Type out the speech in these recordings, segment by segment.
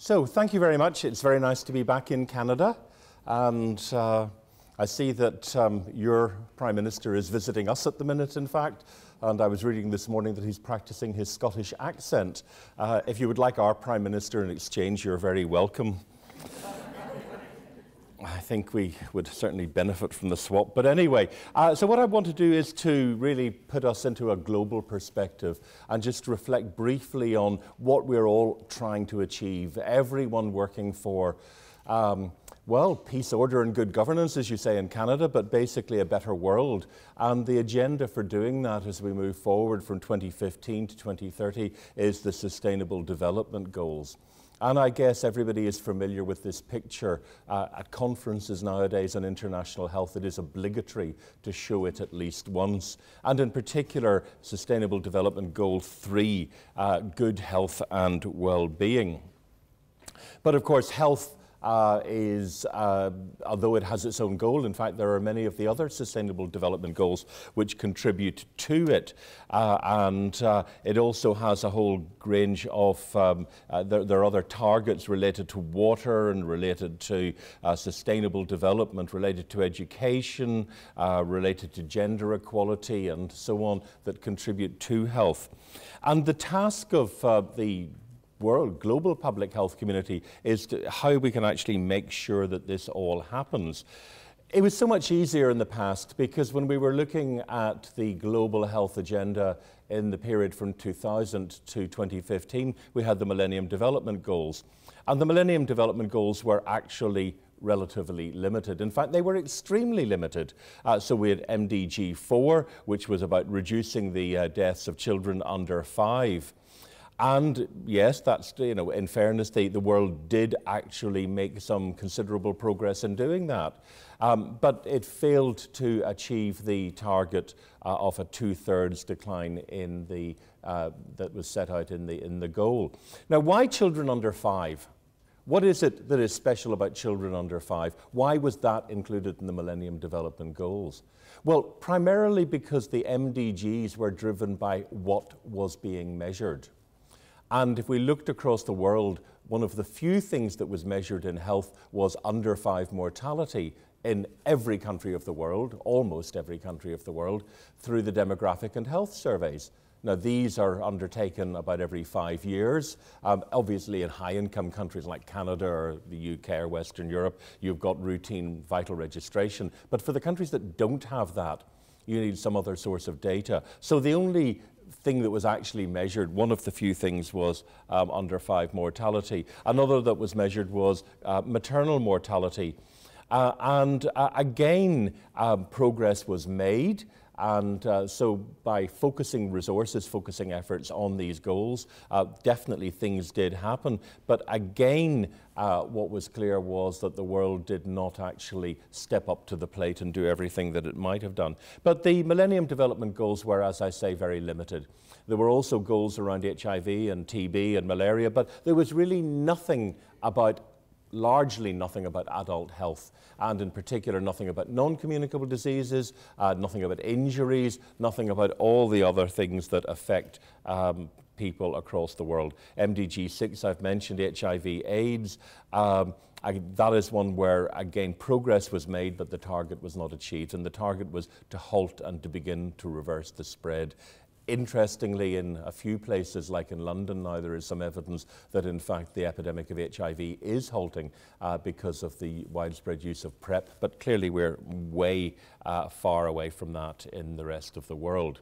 So, thank you very much. It's very nice to be back in Canada. And uh, I see that um, your Prime Minister is visiting us at the minute, in fact. And I was reading this morning that he's practicing his Scottish accent. Uh, if you would like our Prime Minister in exchange, you're very welcome. I think we would certainly benefit from the swap. But anyway, uh, so what I want to do is to really put us into a global perspective and just reflect briefly on what we're all trying to achieve. Everyone working for, um, well, peace, order, and good governance, as you say in Canada, but basically a better world. And the agenda for doing that as we move forward from 2015 to 2030 is the Sustainable Development Goals. And I guess everybody is familiar with this picture. Uh, at conferences nowadays on international health, it is obligatory to show it at least once. And in particular, Sustainable Development Goal 3 uh, good health and well being. But of course, health uh, is, uh, although it has its own goal, in fact, there are many of the other Sustainable Development Goals which contribute to it. Uh, and uh, it also has a whole range of, um, uh, there, there, are other targets related to water and related to uh, sustainable development, related to education, related to gender equality, and so on, that contribute to health. And the task of the world, global public health community is how we can actually make sure that this all happens. It was so much easier in the past because when we were looking at the global health agenda in the period from 2000 to 2015, we had the Millennium Development Goals. And the Millennium Development Goals were actually relatively limited. In fact, they were extremely limited. Uh, so we had MDG 4, which was about reducing the uh, deaths of children under five. And yes, that's, you know, in fairness, the, the world did actually make some considerable progress in doing that. Um, but it failed to achieve the target uh, of a two-thirds decline in the, uh, that was set out in the, in the goal. Now, why children under five? What is it that is special about children under five? Why was that included in the Millennium Development Goals? Well, primarily because the MDGs were driven by what was being measured. And if we looked across the world, one of the few things that was measured in health was under five mortality in every country of the world, almost every country of the world, through the demographic and health surveys. Now, these are undertaken about every five years. Um, obviously, in high income countries like Canada or the UK or Western Europe, you've got routine vital registration. But for the countries that don't have that, you need some other source of data. So the only thing that was actually measured, one of the few things was um, under five mortality. Another that was measured was uh, maternal mortality. Uh, and uh, again, um, progress was made. And uh, so, by focusing resources, focusing efforts on these goals, uh, definitely things did happen. But again, uh, what was clear was that the world did not actually step up to the plate and do everything that it might have done. But the Millennium Development Goals were, as I say, very limited. There were also goals around HIV and TB and malaria, but there was really nothing about largely nothing about adult health, and in particular, nothing about non communicable diseases, uh, nothing about injuries, nothing about all the other things that affect um, people across the world. MDG 6, I've mentioned HIV, AIDS. Um, I, that is one where, again, progress was made, but the target was not achieved. And the target was to halt and to begin to reverse the spread Interestingly, in a few places, like in London now, there is some evidence that in fact the epidemic of HIV is halting uh, because of the widespread use of PrEP, but clearly we're way uh, far away from that in the rest of the world.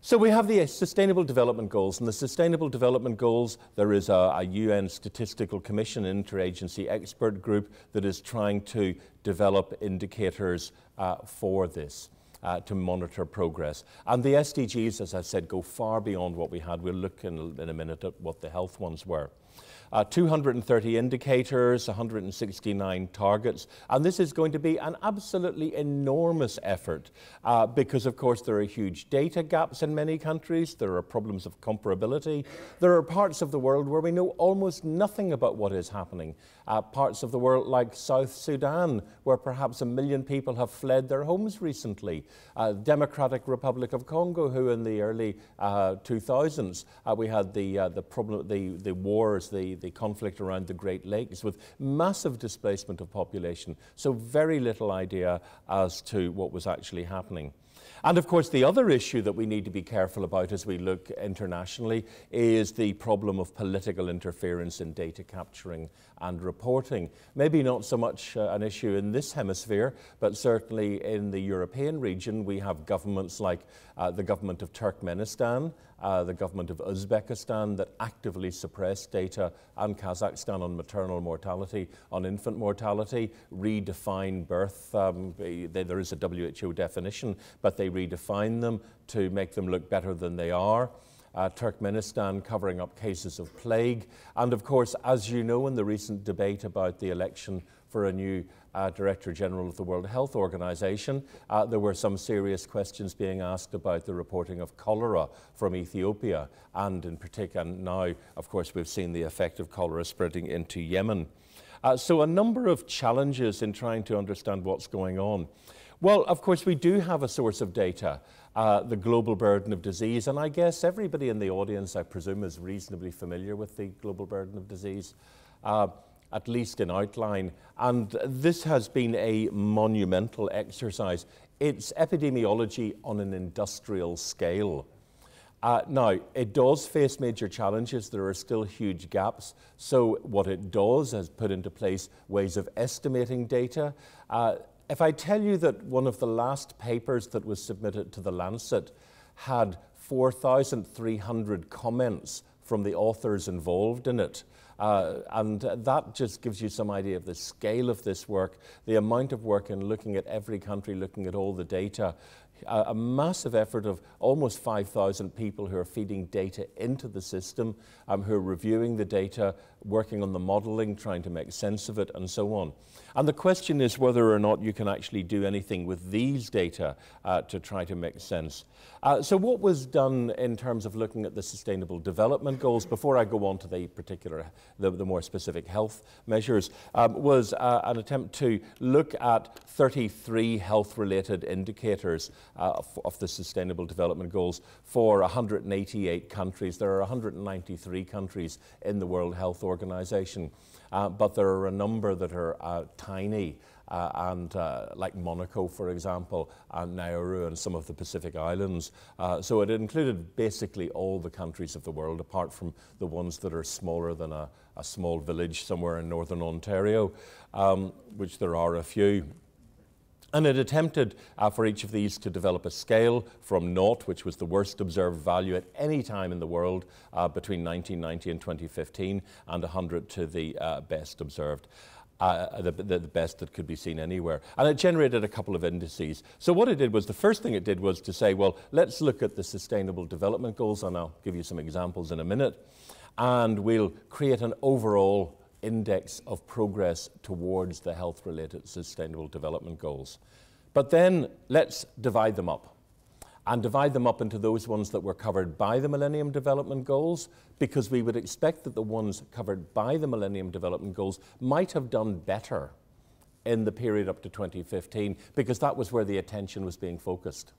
So we have the Sustainable Development Goals, and the Sustainable Development Goals, there is a, a, UN Statistical Commission interagency expert group that is trying to develop indicators uh, for this uh, to monitor progress. And the SDGs, as I said, go far beyond what we had. We'll look in, in a minute at what the health ones were uh, 230 indicators, 169 targets. And this is going to be an absolutely enormous effort uh, because, of course, there are huge data gaps in many countries. There are problems of comparability. There are parts of the world where we know almost nothing about what is happening. Uh, parts of the world like South Sudan, where perhaps a million people have fled their homes recently. Uh, Democratic Republic of Congo, who in the early 2000s, uh, uh, we had the, the problem, the, the wars, the, the conflict around the Great Lakes with massive displacement of population. So, very little idea as to what was actually happening. And of course, the other issue that we need to be careful about as we look internationally is the problem of political interference in data capturing and reporting. Maybe not so much uh, an issue in this hemisphere, but certainly in the European region, we have governments like uh, the government of Turkmenistan, uh, the government of Uzbekistan that actively suppress data, and Kazakhstan on maternal mortality, on infant mortality, redefine birth. Um, there is a WHO definition, but they redefine them to make them look better than they are uh, Turkmenistan covering up cases of plague. And of course, as you know, in the recent debate about the election for a new uh, Director General of the World Health Organization, uh, there were some serious questions being asked about the reporting of cholera from Ethiopia. And in particular, now, of course, we've seen the effect of cholera spreading into Yemen. Uh, so, a number of challenges in trying to understand what's going on. Well, of course, we do have a source of data uh, the global burden of disease. And I guess everybody in the audience, I presume, is reasonably familiar with the global burden of disease, uh, at least in outline. And this has been a monumental exercise. It's epidemiology on an industrial scale. Uh, now, it does face major challenges. There are still huge gaps. So, what it does is put into place ways of estimating data. Uh, if I tell you that one of the last papers that was submitted to the Lancet had 4,300 comments from the authors involved in it, uh, and that just gives you some idea of the scale of this work, the amount of work in looking at every country, looking at all the data, a, massive effort of almost 5,000 people who are feeding data into the system, um, who are reviewing the data, working on the modeling, trying to make sense of it, and so on. And the question is whether or not you can actually do anything with these data uh, to try to make sense. Uh, so, what was done in terms of looking at the Sustainable Development Goals, before I go on to the particular, the, the more specific health measures, um, was uh, an attempt to look at 33 health related indicators uh, of, of the Sustainable Development Goals for 188 countries. There are 193 countries in the World Health Organization. Uh, but there are a number that are uh, tiny. Uh, and uh, like Monaco, for example, and Nauru and some of the Pacific Islands. Uh, so it included basically all the countries of the world, apart from the ones that are smaller than a, a small village somewhere in northern Ontario, um, which there are a few. And it attempted uh, for each of these to develop a scale from naught, which was the worst observed value at any time in the world uh, between 1990 and 2015, and 100 to the uh, best observed. Uh, the, the, best that could be seen anywhere. And it generated a couple of indices. So, what it did was the first thing it did was to say, well, let's look at the Sustainable Development Goals, and I'll give you some examples in a minute. And we'll create an overall index of progress towards the health related sustainable development goals. But then let's divide them up and divide them up into those ones that were covered by the Millennium Development Goals, because we would expect that the ones covered by the Millennium Development Goals might have done better in the period up to 2015, because that was where the attention was being focused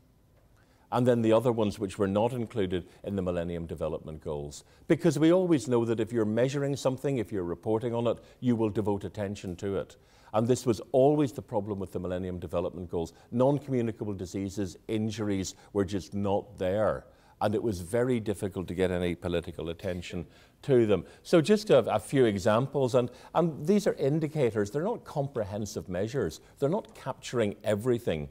and then the other ones which were not included in the Millennium Development Goals. Because we always know that if you're measuring something, if you're reporting on it, you will devote attention to it. And this was always the problem with the Millennium Development Goals. Non communicable diseases, injuries were just not there. And it was very difficult to get any political attention to them. So, just a, a, few examples, and, and these are indicators. They're not comprehensive measures, they're not capturing everything.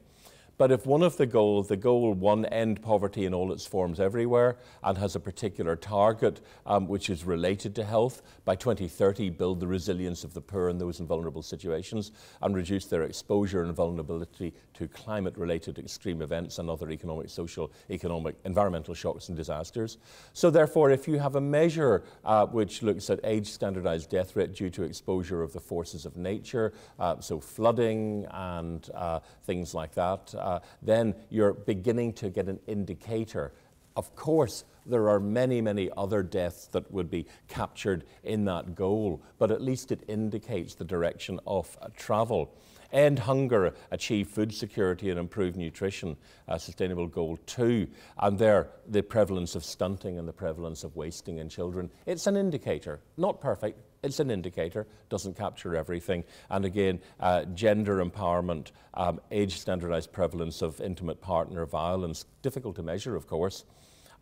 But if one of the goals, the goal one, end poverty in all its forms everywhere, and has a particular target um, which is related to health, by 2030 build the resilience of the poor and those in vulnerable situations, and reduce their exposure and vulnerability to climate-related extreme events and other economic, social, economic, environmental shocks and disasters. So therefore, if you have a measure uh, which looks at age-standardized death rate due to exposure of the forces of nature, uh, so flooding and uh, things like that, uh, then you're beginning to get an indicator. Of course, there are many, many other deaths that would be captured in that goal, but at least it indicates the direction of travel. End hunger, achieve food security and improve nutrition, uh, sustainable goal two. And there, the prevalence of stunting and the prevalence of wasting in children. It's an indicator, not perfect, it's an indicator, doesn't capture everything. And again, uh, gender empowerment, um, age standardized prevalence of intimate partner violence, difficult to measure, of course,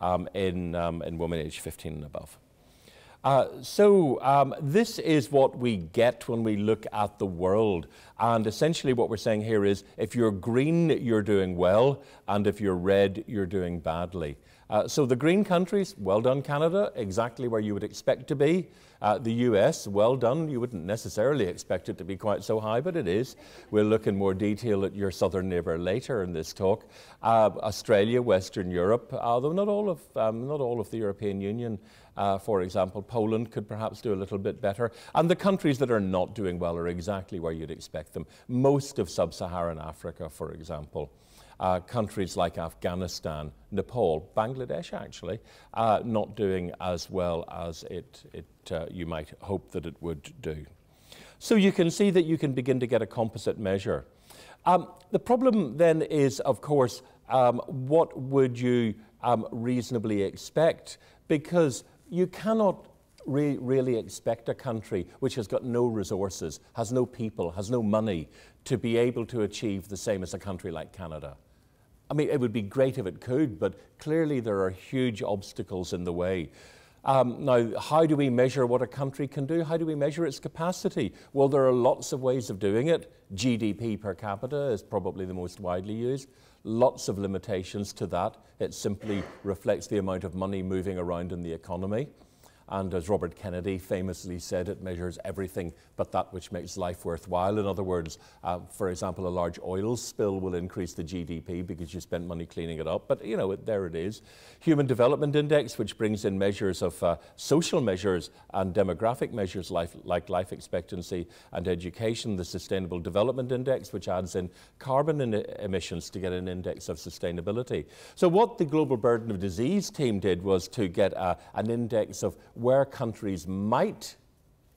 um, in, um, in women aged 15 and above. Uh, so um, this is what we get when we look at the world. And essentially what we're saying here is if you're green, you're doing well, and if you're red, you're doing badly. Uh, so the green countries, well done Canada, exactly where you would expect to be. Uh, the US, well done. You wouldn't necessarily expect it to be quite so high, but it is. We'll look in more detail at your southern neighbour later in this talk. Uh, Australia, Western Europe, although not all of, um, not all of the European Union, uh, for example, Poland could perhaps do a little bit better. And the countries that are not doing well are exactly where you'd expect them. Most of sub Saharan Africa, for example uh, countries like Afghanistan, Nepal, Bangladesh actually, uh, not doing as well as it, it uh, you might hope that it would do. So you can see that you can begin to get a composite measure. Um, the problem then is, of course, um, what would you um, reasonably expect? Because you cannot re really expect a country which has got no resources, has no people, has no money, to be able to achieve the same as a country like Canada. I mean, it would be great if it could, but clearly there are huge obstacles in the way. Um, now, how do we measure what a country can do? How do we measure its capacity? Well, there are lots of ways of doing it. GDP per capita is probably the most widely used. Lots of limitations to that. It simply reflects the amount of money moving around in the economy. And as Robert Kennedy famously said, it measures everything but that which makes life worthwhile. In other words, uh, for example, a large oil spill will increase the GDP because you spent money cleaning it up. But, you know, it, there it is. Human Development Index, which brings in measures of uh, social measures and demographic measures life, like life expectancy and education. The Sustainable Development Index, which adds in carbon in emissions to get an index of sustainability. So what the Global Burden of Disease team did was to get a, an index of where countries might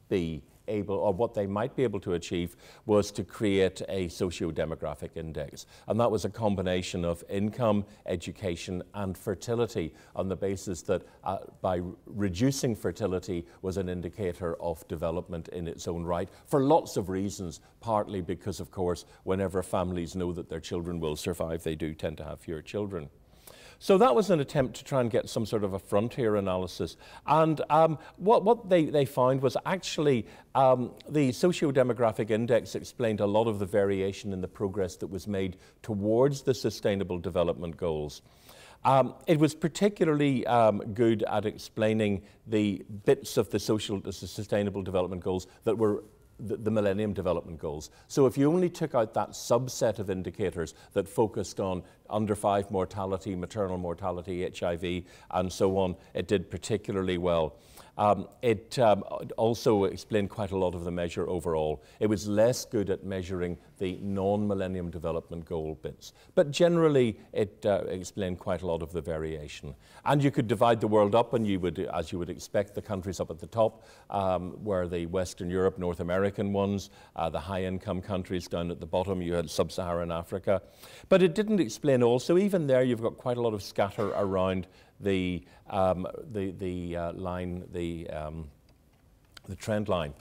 be able, or what they might be able to achieve, was to create a socio-demographic index. And that was a combination of income, education, and fertility on the basis that uh, by reducing fertility was an indicator of development in its own right for lots of reasons, partly because, of course, whenever families know that their children will survive, they do tend to have fewer children. So that was an attempt to try and get some sort of a frontier analysis. And um, what, what they, they found was actually um, the socio-demographic index explained a lot of the variation in the progress that was made towards the Sustainable Development Goals. Um, it was particularly um, good at explaining the bits of the social, the sustainable development goals that were the, the, Millennium Development Goals. So if you only took out that subset of indicators that focused on under five mortality, maternal mortality, HIV, and so on, it did particularly well. Um, it um, also explained quite a lot of the measure overall. It was less good at measuring the non-millennium development goal bits. But generally, it uh, explained quite a lot of the variation. And you could divide the world up, and you would, as you would expect, the countries up at the top um, were the Western Europe, North American ones, uh, the high-income countries down at the bottom, you had sub-Saharan Africa. But it didn't explain also, even there you've got quite a lot of scatter around the, um, the, the uh, line, the, um, the trend line.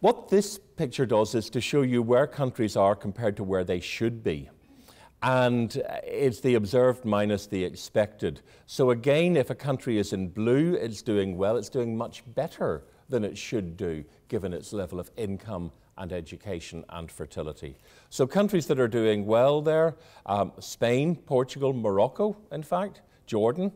What this picture does is to show you where countries are compared to where they should be. And it's the observed minus the expected. So again, if a country is in blue, it's doing well, it's doing much better than it should do, given its level of income and education and fertility. So countries that are doing well there, um, Spain, Portugal, Morocco, in fact, Jordan.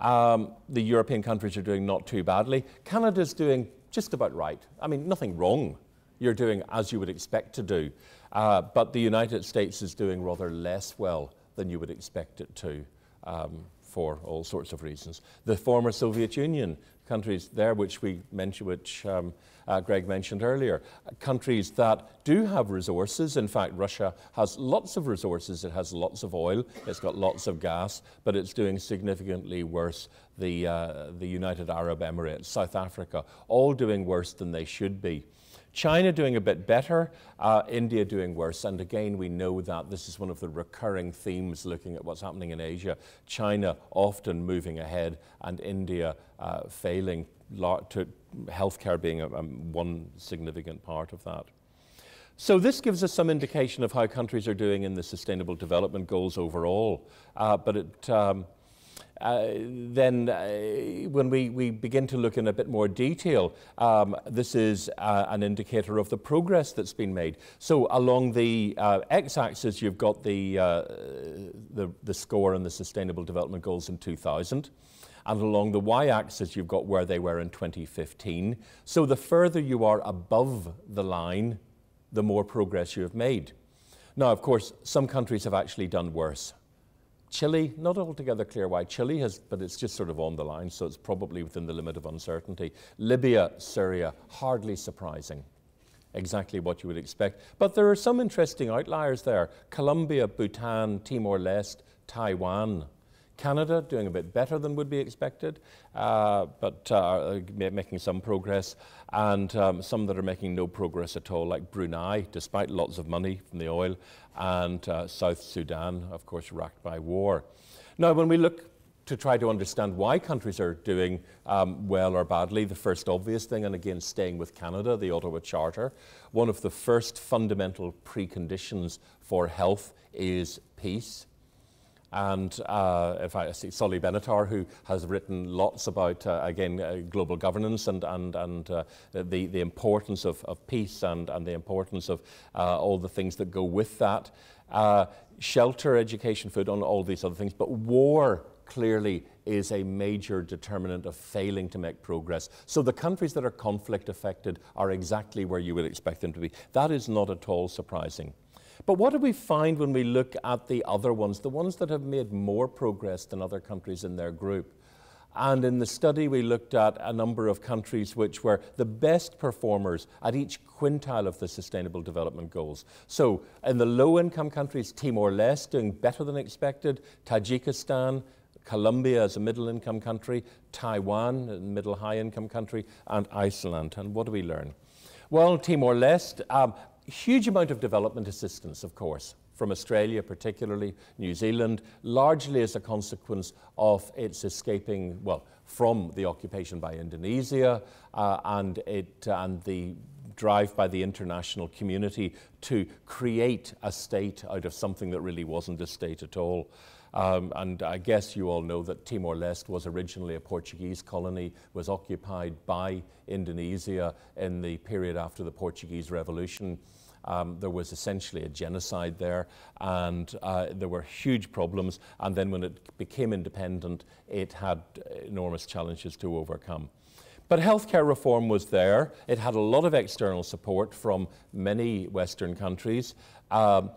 Um, the European countries are doing not too badly. Canada's doing just about right. I mean, nothing wrong. You're doing as you would expect to do. Uh, but the United States is doing rather less well than you would expect it to um, for all sorts of reasons. The former Soviet Union countries there, which we mentioned, which um, uh, Greg mentioned earlier, countries that do have resources. In fact, Russia has lots of resources. It has lots of oil. It's got lots of gas, but it's doing significantly worse. The, uh, the United Arab Emirates, South Africa, all doing worse than they should be. China doing a bit better, uh, India doing worse. And again, we know that this is one of the recurring themes looking at what's happening in Asia. China often moving ahead, and India uh, failing, to healthcare being a, um, one significant part of that. So this gives us some indication of how countries are doing in the Sustainable Development Goals overall. Uh, but it, um, uh, then uh, when we, we begin to look in a bit more detail, um, this is uh, an indicator of the progress that's been made. So along the uh, x-axis, you've got the, the, the score and the Sustainable Development Goals in 2000. And along the y-axis, you've got where they were in 2015. So the further you are above the line, the more progress you have made. Now, of course, some countries have actually done worse. Chile, not altogether clear why Chile has, but it's just sort of on the line, so it's probably within the limit of uncertainty. Libya, Syria, hardly surprising. Exactly what you would expect. But there are some interesting outliers there. Colombia, Bhutan, Timor Leste, Taiwan. Canada doing a bit better than would be expected, uh, but uh, making some progress, and um, some that are making no progress at all, like Brunei, despite lots of money from the oil, and uh, South Sudan, of course, racked by war. Now, when we look to try to understand why countries are doing um, well or badly, the first obvious thing, and again, staying with Canada, the Ottawa Charter, one of the first fundamental preconditions for health is peace. And uh, if I see Solly Benatar, who has written lots about, uh, again, uh, global governance and, and, and uh, the, the importance of, of peace and, and the importance of uh, all the things that go with that. Uh, shelter, education, food, and all these other things. But war clearly is a major determinant of failing to make progress. So the countries that are conflict affected are exactly where you would expect them to be. That is not at all surprising. But what do we find when we look at the other ones, the ones that have made more progress than other countries in their group? And in the study, we looked at a number of countries which were the best performers at each quintile of the Sustainable Development Goals. So, in the low income countries, Timor Leste doing better than expected, Tajikistan, Colombia as a middle income country, Taiwan, a middle high income country, and Iceland. And what do we learn? Well, Timor Leste, um, huge amount of development assistance, of course, from Australia, particularly New Zealand, largely as a consequence of its escaping, well, from the occupation by Indonesia uh, and, it, and the drive by the international community to create a state out of something that really wasn't a state at all. Um, and I guess you all know that Timor Leste was originally a Portuguese colony, was occupied by Indonesia in the period after the Portuguese Revolution. Um, there was essentially a genocide there, and uh, there were huge problems. And then when it became independent, it had enormous challenges to overcome. But healthcare reform was there. It had a lot of external support from many Western countries. Um,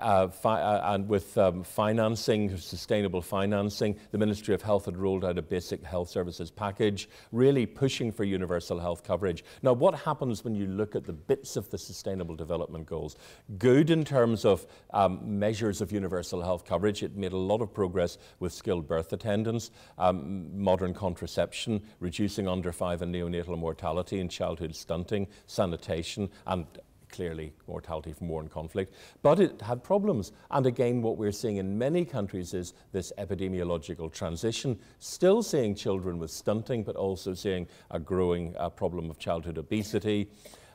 uh, uh, and with um, financing, sustainable financing, the Ministry of Health had rolled out a basic health services package, really pushing for universal health coverage. Now, what happens when you look at the bits of the Sustainable Development Goals? Good in terms of um, measures of universal health coverage. It made a lot of progress with skilled birth attendance, um, modern contraception, reducing under five and neonatal mortality and childhood stunting, sanitation, and clearly mortality from war and conflict, but it had problems. And again, what we're seeing in many countries is this epidemiological transition, still seeing children with stunting, but also seeing a growing uh, problem of childhood obesity.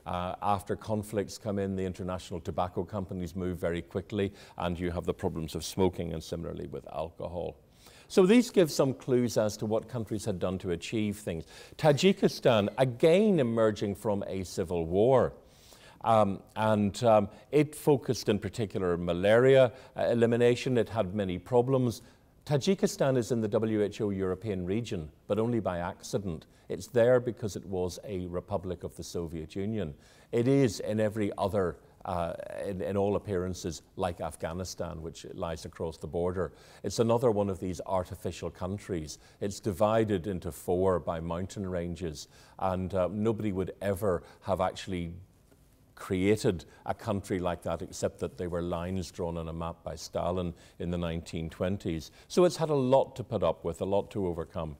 Uh, after conflicts come in, the international tobacco companies move very quickly, and you have the problems of smoking, and similarly with alcohol. So these give some clues as to what countries had done to achieve things. Tajikistan, again emerging from a civil war. Um, and um, it focused in particular on malaria uh, elimination. It had many problems. Tajikistan is in the WHO European region, but only by accident. It's there because it was a republic of the Soviet Union. It is in every other, uh, in, in, all appearances, like Afghanistan, which lies across the border. It's another one of these artificial countries. It's divided into four by mountain ranges, and uh, nobody would ever have actually created a country like that, except that they were lines drawn on a map by Stalin in the 1920s. So it's had a lot to put up with, a lot to overcome.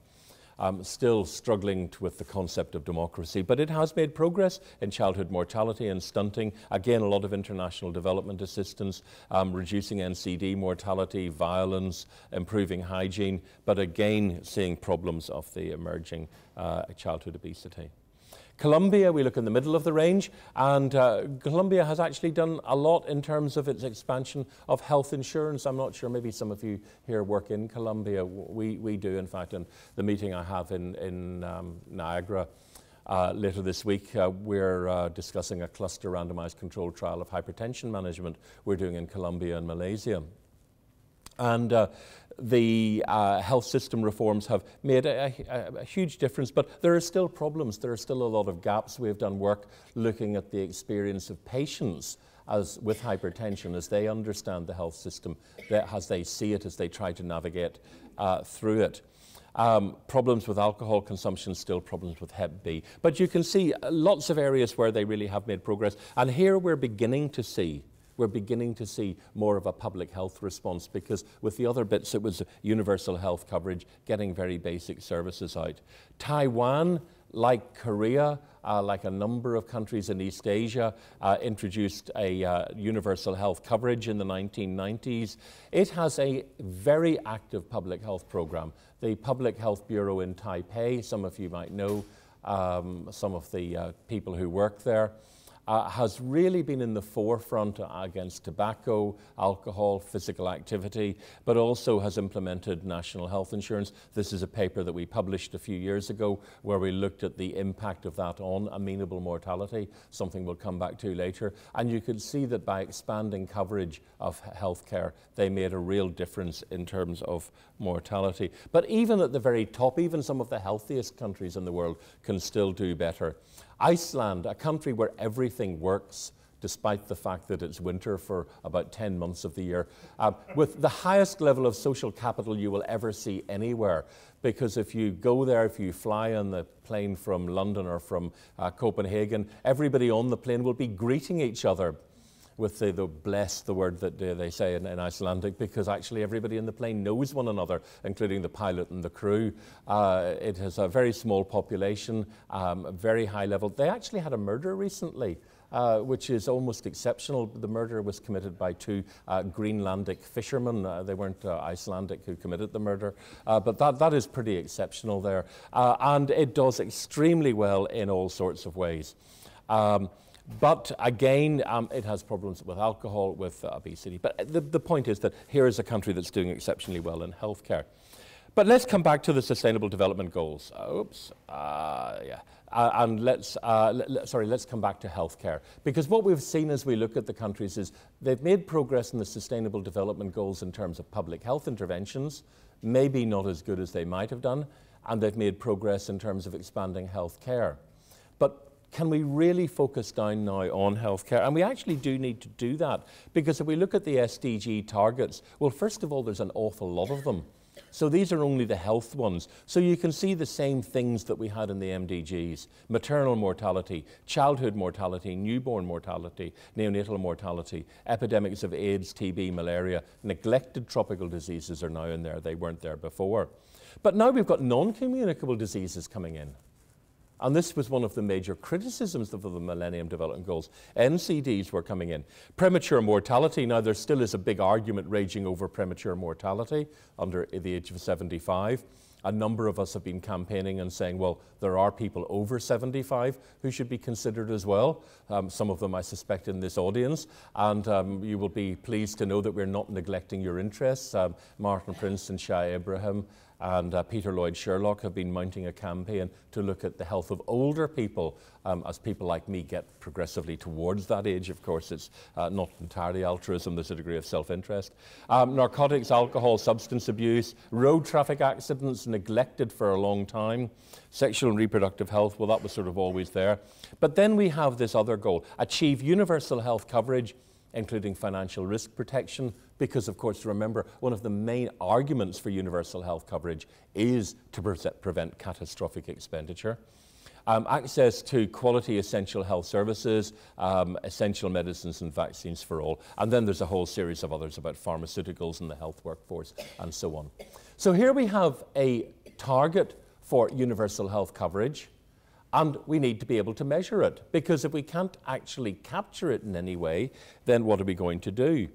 um, still struggling with the concept of democracy, but it has made progress in childhood mortality and stunting. Again, a lot of international development assistance, um, reducing NCD mortality, violence, improving hygiene, but again, seeing problems of the emerging uh, childhood obesity. Colombia, we look in the middle of the range, and uh, Colombia has actually done a lot in terms of its expansion of health insurance. I'm not sure, maybe some of you here work in Colombia. We, we do, in fact, in the meeting I have in, in um, Niagara. Uh, later this week, uh, we're uh, discussing a cluster randomized controlled trial of hypertension management we're doing in Colombia and Malaysia. And uh, the uh, health system reforms have made a, a, a, huge difference, but there are still problems. There are still a lot of gaps. We've done work looking at the experience of patients as with hypertension as they understand the health system, as they see it, as they try to navigate uh, through it. Um, problems with alcohol consumption, still problems with Hep B. But you can see lots of areas where they really have made progress. And here we're beginning to see we're beginning to see more of a public health response because with the other bits, it was universal health coverage, getting very basic services out. Taiwan, like Korea, uh, like a number of countries in East Asia, uh, introduced a uh, universal health coverage in the 1990s. It has a very active public health program. The Public Health Bureau in Taipei, some of you might know um, some of the uh, people who work there uh, has really been in the forefront against tobacco, alcohol, physical activity, but also has implemented national health insurance. This is a paper that we published a few years ago where we looked at the impact of that on amenable mortality, something we'll come back to later. And you could see that by expanding coverage of healthcare, they made a real difference in terms of mortality. But even at the very top, even some of the healthiest countries in the world can still do better. Iceland, a country where everything works, despite the fact that it's winter for about 10 months of the year, uh, with the highest level of social capital you will ever see anywhere. Because if you go there, if you fly on the plane from London or from uh, Copenhagen, everybody on the plane will be greeting each other with the, the bless, the word that uh, they say in, in, Icelandic, because actually everybody in the plane knows one another, including the pilot and the crew. Uh, it has a very small population, um, very high level. They actually had a murder recently. Uh, which is almost exceptional. The murder was committed by two uh, Greenlandic fishermen. Uh, they weren't uh, Icelandic who committed the murder, uh, but that, that is pretty exceptional there. And it does extremely well in all sorts of ways. Um, but again, um, it has problems with alcohol, with uh, obesity. But the, the point is that here is a country that's doing exceptionally well in healthcare. But let's come back to the Sustainable Development Goals. oops, uh, yeah. Uh, and let's, uh, sorry, let's come back to healthcare. Because what we've seen as we look at the countries is they've made progress in the Sustainable Development Goals in terms of public health interventions, maybe not as good as they might have done, and they've made progress in terms of expanding healthcare. But can we really focus down now on healthcare? And we actually do need to do that because if we look at the SDG targets, well, first of all, there's an awful lot of them. So these are only the health ones. So you can see the same things that we had in the MDGs maternal mortality, childhood mortality, newborn mortality, neonatal mortality, epidemics of AIDS, TB, malaria, neglected tropical diseases are now in there. They weren't there before. But now we've got non communicable diseases coming in. And this was one of the major criticisms of the Millennium Development Goals. NCDs were coming in. Premature mortality, now there still is a big argument raging over premature mortality under the age of 75. A number of us have been campaigning and saying, well, there are people over 75 who should be considered as well. Um, some of them, I suspect, in this audience. And um, you will be pleased to know that we're not neglecting your interests. Um, Martin Prince and Shah Ebrahim and uh, Peter Lloyd Sherlock have been mounting a campaign to look at the health of older people um, as people like me get progressively towards that age. Of course, it's uh, not entirely altruism, there's a degree of self interest. Um, narcotics, alcohol, substance abuse, road traffic accidents neglected for a long time, sexual and reproductive health, well, that was sort of always there. But then we have this other goal achieve universal health coverage including financial risk protection, because, of course, remember, one of the main arguments for universal health coverage is to pre prevent catastrophic expenditure. Um, access to quality essential health services, um, essential medicines and vaccines for all. And then there's a whole series of others about pharmaceuticals and the health workforce and so on. So here we have a target for universal health coverage, and we need to be able to measure it. Because if we can't actually capture it in any way, then what are we going to do?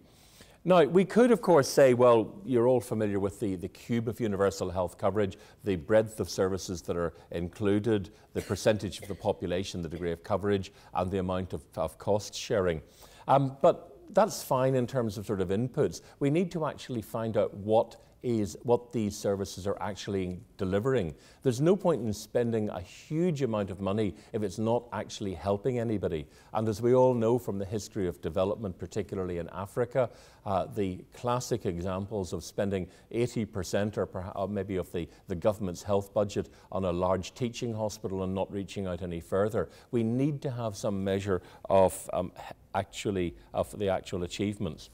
Now, we could, of course, say, well, you're all familiar with the, the cube of universal health coverage, the breadth of services that are included, the percentage of the population, the degree of coverage, and the amount of, of cost sharing. Um, but that's fine in terms of sort of inputs. We need to actually find out what is what these services are actually delivering. There's no point in spending a huge amount of money if it's not actually helping anybody. And as we all know from the history of development, particularly in Africa, uh, the classic examples of spending 80% or, or maybe of the, the government's health budget on a large teaching hospital and not reaching out any further. We need to have some measure of um, actually of the actual achievements.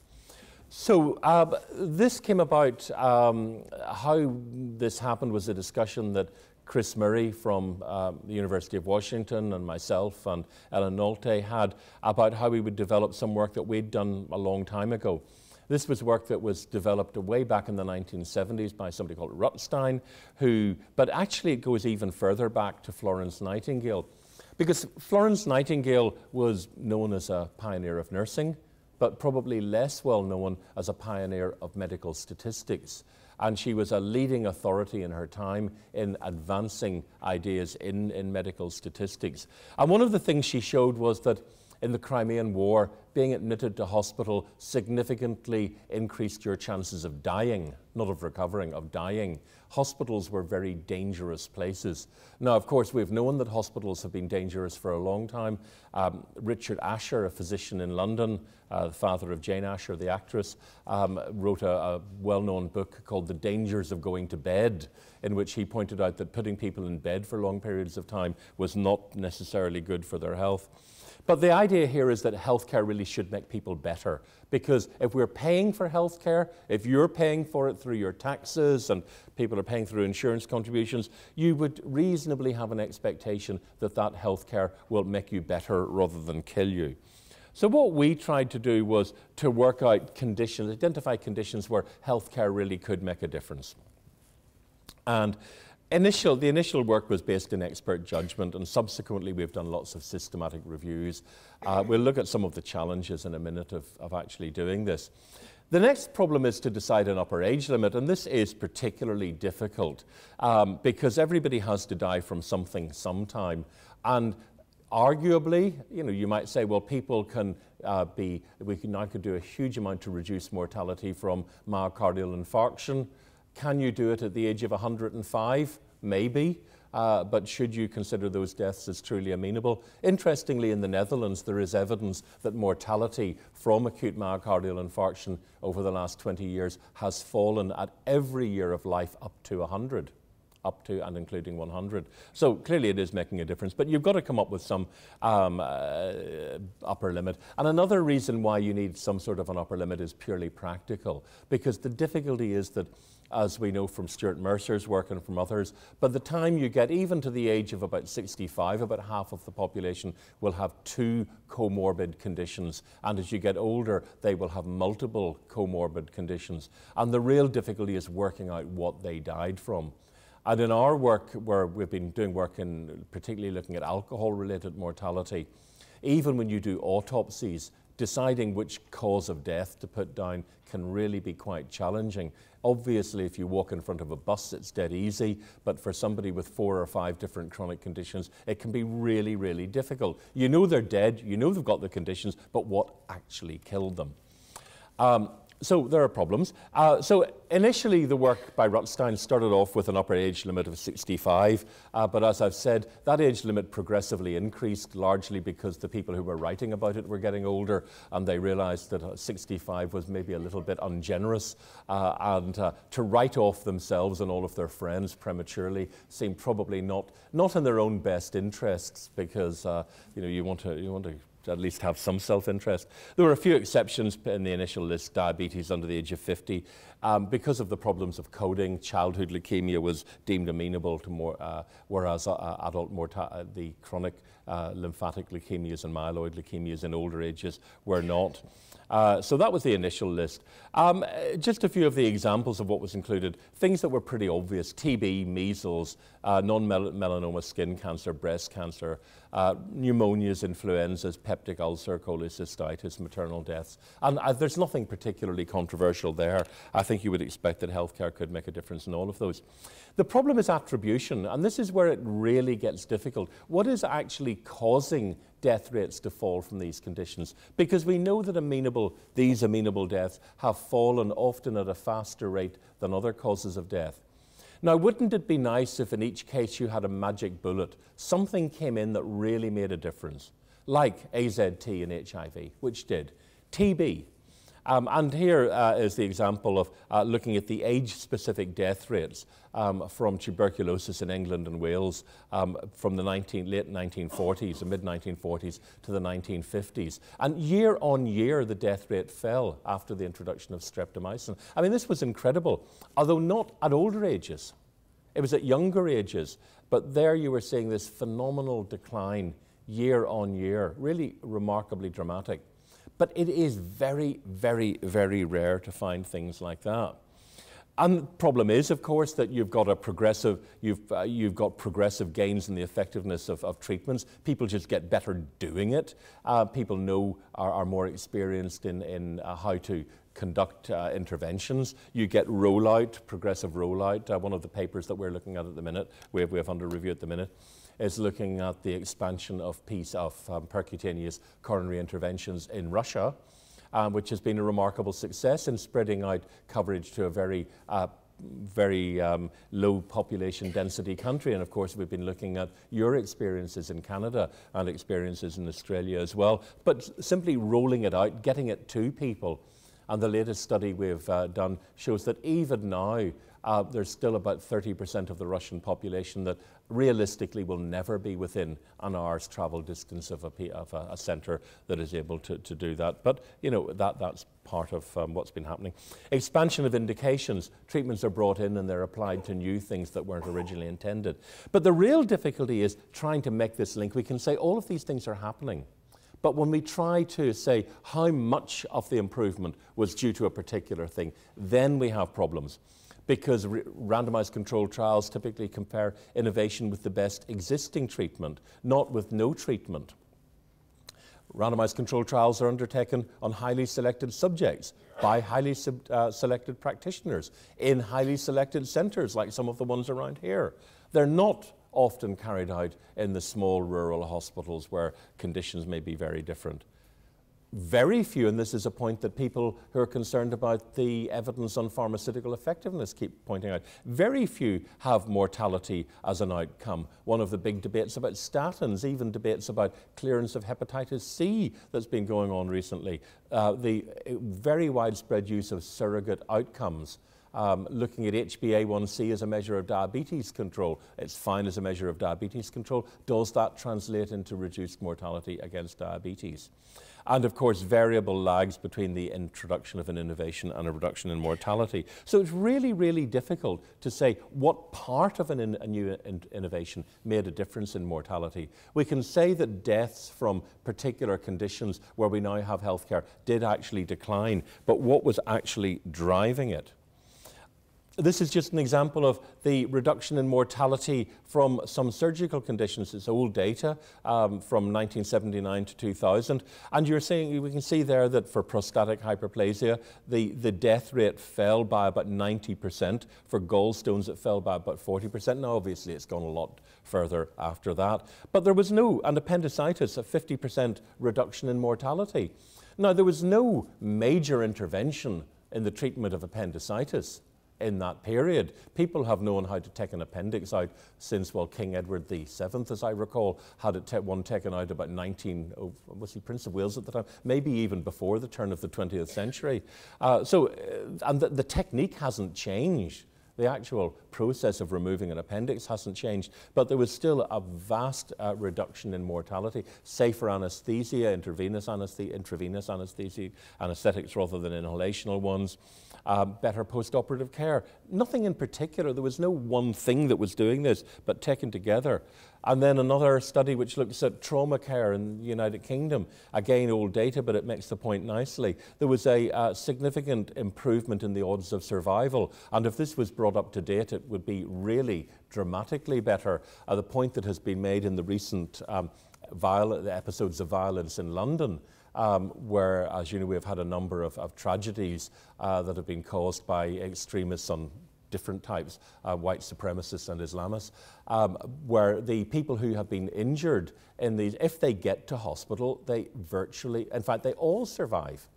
So uh, this came about, um, how this happened was a discussion that Chris Murray from um, the University of Washington and myself and Ellen Nolte had about how we would develop some work that we'd done a long time ago. This was work that was developed way back in the 1970s by somebody called Rutstein, who, but actually it goes even further back to Florence Nightingale. Because Florence Nightingale was known as a pioneer of nursing but probably less well known as a pioneer of medical statistics. And she was a leading authority in her time in advancing ideas in, in medical statistics. And one of the things she showed was that in the Crimean War, being admitted to hospital significantly increased your chances of dying, not of recovering, of dying. Hospitals were very dangerous places. Now, of course, we've known that hospitals have been dangerous for a long time. Um, Richard Asher, a physician in London, uh, the father of Jane Asher, the actress, um, wrote a, a well known book called The Dangers of Going to Bed, in which he pointed out that putting people in bed for long periods of time was not necessarily good for their health. But the idea here is that healthcare really should make people better. Because if we're paying for healthcare, if you're paying for it through your taxes and people are paying through insurance contributions, you would reasonably have an expectation that that healthcare will make you better rather than kill you. So what we tried to do was to work out conditions, identify conditions where healthcare really could make a difference. And initial, the initial work was based in expert judgment, and subsequently we've done lots of systematic reviews. Uh, we'll look at some of the challenges in a minute of, of actually doing this. The next problem is to decide an upper age limit, and this is particularly difficult um, because everybody has to die from something sometime. And arguably, you know, you might say, well, people can uh, be, we can now could do a huge amount to reduce mortality from myocardial infarction. Can you do it at the age of 105? Maybe. Uh, but should you consider those deaths as truly amenable? Interestingly, in the Netherlands, there is evidence that mortality from acute myocardial infarction over the last 20 years has fallen at every year of life up to 100 up to and including 100. So clearly it is making a difference, but you've got to come up with some um, uh, upper limit. And another reason why you need some sort of an upper limit is purely practical, because the difficulty is that as we know from Stewart Mercer's work and from others. By the time you get even to the age of about 65, about half of the population will have two comorbid conditions. And as you get older, they will have multiple comorbid conditions. And the real difficulty is working out what they died from. And in our work, where we've been doing work in particularly looking at alcohol related mortality, even when you do autopsies, deciding which cause of death to put down can really be quite challenging. Obviously, if you walk in front of a bus, it's dead easy, but for somebody with four or five different chronic conditions, it can be really, really difficult. You know they're dead, you know they've got the conditions, but what actually killed them? Um, so there are problems. Uh, so initially, the work by Rutstein started off with an upper age limit of 65, uh, but as I've said, that age limit progressively increased, largely because the people who were writing about it were getting older, and they realized that uh, 65 was maybe a little bit ungenerous, uh, and uh, to write off themselves and all of their friends prematurely seemed probably not, not in their own best interests, because uh, you know you want to you want to at least have some self-interest. There were a few exceptions in the initial list, diabetes under the age of 50. Um, because of the problems of coding, childhood leukemia was deemed amenable to more, uh, whereas uh, adult uh, the chronic uh, lymphatic leukemias and myeloid leukemias in older ages were not. Uh, so that was the initial list. Um, just a few of the examples of what was included. Things that were pretty obvious TB, measles, uh, non melanoma skin cancer, breast cancer, uh, pneumonias, influenzas, peptic ulcer, cholecystitis, maternal deaths. And uh, there's nothing particularly controversial there. I think you would expect that healthcare could make a difference in all of those. The problem is attribution, and this is where it really gets difficult. What is actually causing death rates to fall from these conditions? Because we know that amenable, these amenable deaths have fallen often at a faster rate than other causes of death. Now, wouldn't it be nice if in each case you had a magic bullet, something came in that really made a difference, like AZT and HIV, which did, TB, um, and here uh, is the example of uh, looking at the age-specific death rates um, from tuberculosis in England and Wales um, from the 19, late 1940s, the mid-1940s to the 1950s. And year on year, the death rate fell after the introduction of streptomycin. I mean, this was incredible, although not at older ages. It was at younger ages. But there you were seeing this phenomenal decline year on year, really remarkably dramatic. But it is very, very, very rare to find things like that. And the problem is, of course, that you've got a progressive, you've, uh, you've got progressive gains in the effectiveness of, of treatments. People just get better doing it. Uh, people know, are, are, more experienced in, in uh, how to conduct uh, interventions. You get rollout, progressive rollout. Uh, one of the papers that we're looking at at the minute, we have, we have under review at the minute, is looking at the expansion of piece of um, percutaneous coronary interventions in Russia, um, which has been a remarkable success in spreading out coverage to a very uh, very um, low population density country. And of course, we've been looking at your experiences in Canada and experiences in Australia as well. But simply rolling it out, getting it to people. And the latest study we've uh, done shows that even now, uh, there's still about 30% of the Russian population that realistically will never be within an hour's travel distance of a, of a, a centre that is able to, to do that. But, you know, that, that's part of um, what's been happening. Expansion of indications. Treatments are brought in and they're applied to new things that weren't originally intended. But the real difficulty is trying to make this link. We can say all of these things are happening. But when we try to say how much of the improvement was due to a particular thing, then we have problems because randomized controlled trials typically compare innovation with the best existing treatment, not with no treatment. Randomized controlled trials are undertaken on highly selected subjects by highly uh, selected practitioners in highly selected centres, like some of the ones around here. They're not often carried out in the small rural hospitals where conditions may be very different very few, and this is a point that people who are concerned about the evidence on pharmaceutical effectiveness keep pointing out, very few have mortality as an outcome. One of the big debates about statins, even debates about clearance of hepatitis C that's been going on recently, uh, the uh, very widespread use of surrogate outcomes. Um, looking at HbA1c as a measure of diabetes control. It's fine as a measure of diabetes control. Does that translate into reduced mortality against diabetes? And of course variable lags between the introduction of an innovation and a reduction in mortality. So it's really, really difficult to say what part of an in, a new in innovation made a difference in mortality. We can say that deaths from particular conditions where we now have healthcare did actually decline, but what was actually driving it? This is just an example of the reduction in mortality from some surgical conditions. It's old data um, from 1979 to 2000. And you're saying, we can see there that for prostatic hyperplasia, the, the death rate fell by about 90%. For gallstones, it fell by about 40%. Now, obviously, it's gone a lot further after that. But there was no, and appendicitis, a 50% reduction in mortality. Now, there was no major intervention in the treatment of appendicitis in that period. People have known how to take an appendix out since, well, King Edward VII, as I recall, had it one taken out about 19, oh, was he Prince of Wales at the time? Maybe even before the turn of the 20th century. Uh, so, uh, and the, the technique hasn't changed. The actual process of removing an appendix hasn't changed, but there was still a vast uh, reduction in mortality. Safer anesthesia, intravenous anesthesia, intravenous anesthesia, anesthetics rather than inhalational ones. um, better post-operative care. Nothing in particular. There was no one thing that was doing this, but taken together. And then another study which looks at trauma care in the United Kingdom. Again, old data, but it makes the point nicely. There was a uh, significant improvement in the odds of survival. And if this was brought up to date, it would be really dramatically better. Uh, the point that has been made in the recent um, episodes of violence in London um, where, as you know, we've had a number of, of tragedies uh, that have been caused by extremists on different types, uh, white supremacists and Islamists, um, where the people who have been injured in these, if they get to hospital, they virtually, in fact, they all survive.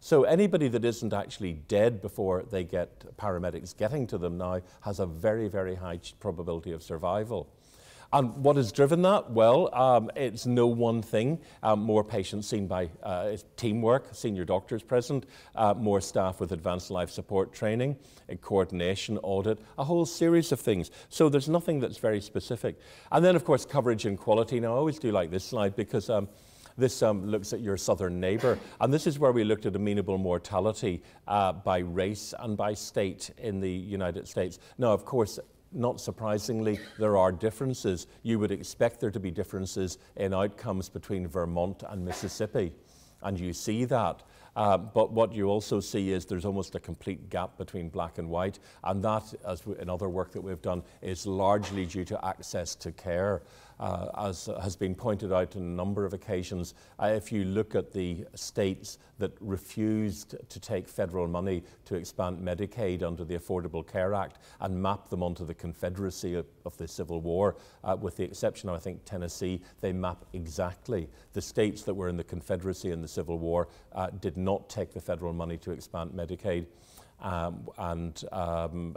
So anybody that isn't actually dead before they get paramedics getting to them now has a very, very high probability of survival. And what has driven that? Well, um, it's no one thing. Um, more patients seen by uh, teamwork, senior doctors present, uh, more staff with advanced life support training, coordination, audit, a whole series of things. So there's nothing that's very specific. And then, of course, coverage and quality. Now, I always do like this slide because um, this um, looks at your southern neighbour, and this is where we looked at amenable mortality uh, by race and by state in the United States. Now, of course, not surprisingly, there are differences. You would expect there to be differences in outcomes between Vermont and Mississippi, and you see that. Uh, but what you also see is there's almost a complete gap between black and white, and that, as in other work that we've done, is largely due to access to care. Uh, as has been pointed out on a number of occasions, uh, if you look at the states that refused to take federal money to expand Medicaid under the Affordable Care Act and map them onto the Confederacy of, of the Civil War, uh, with the exception of, I think, Tennessee, they map exactly. The states that were in the Confederacy in the Civil War uh, did not take the federal money to expand Medicaid. Um, and um,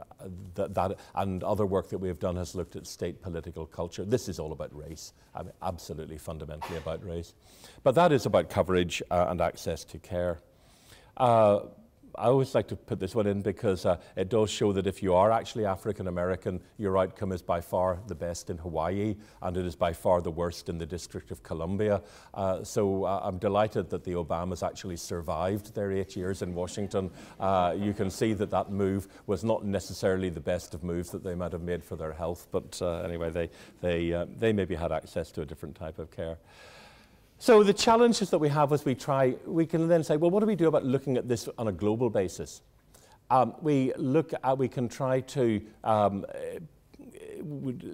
th that and other work that we have done has looked at state political culture. This is all about race, I mean, absolutely fundamentally about race. But that is about coverage uh, and access to care. Uh, I always like to put this one in because uh, it does show that if you are actually African American, your outcome is by far the best in Hawaii and it is by far the worst in the District of Columbia. Uh, so uh, I'm delighted that the Obamas actually survived their eight years in Washington. Uh, you can see that that move was not necessarily the best of moves that they might have made for their health, but uh, anyway, they, they, uh, they maybe had access to a different type of care. So the challenges that we have as we try, we can then say, well, what do we do about looking at this on a global basis? Um, we look at, we can try to um,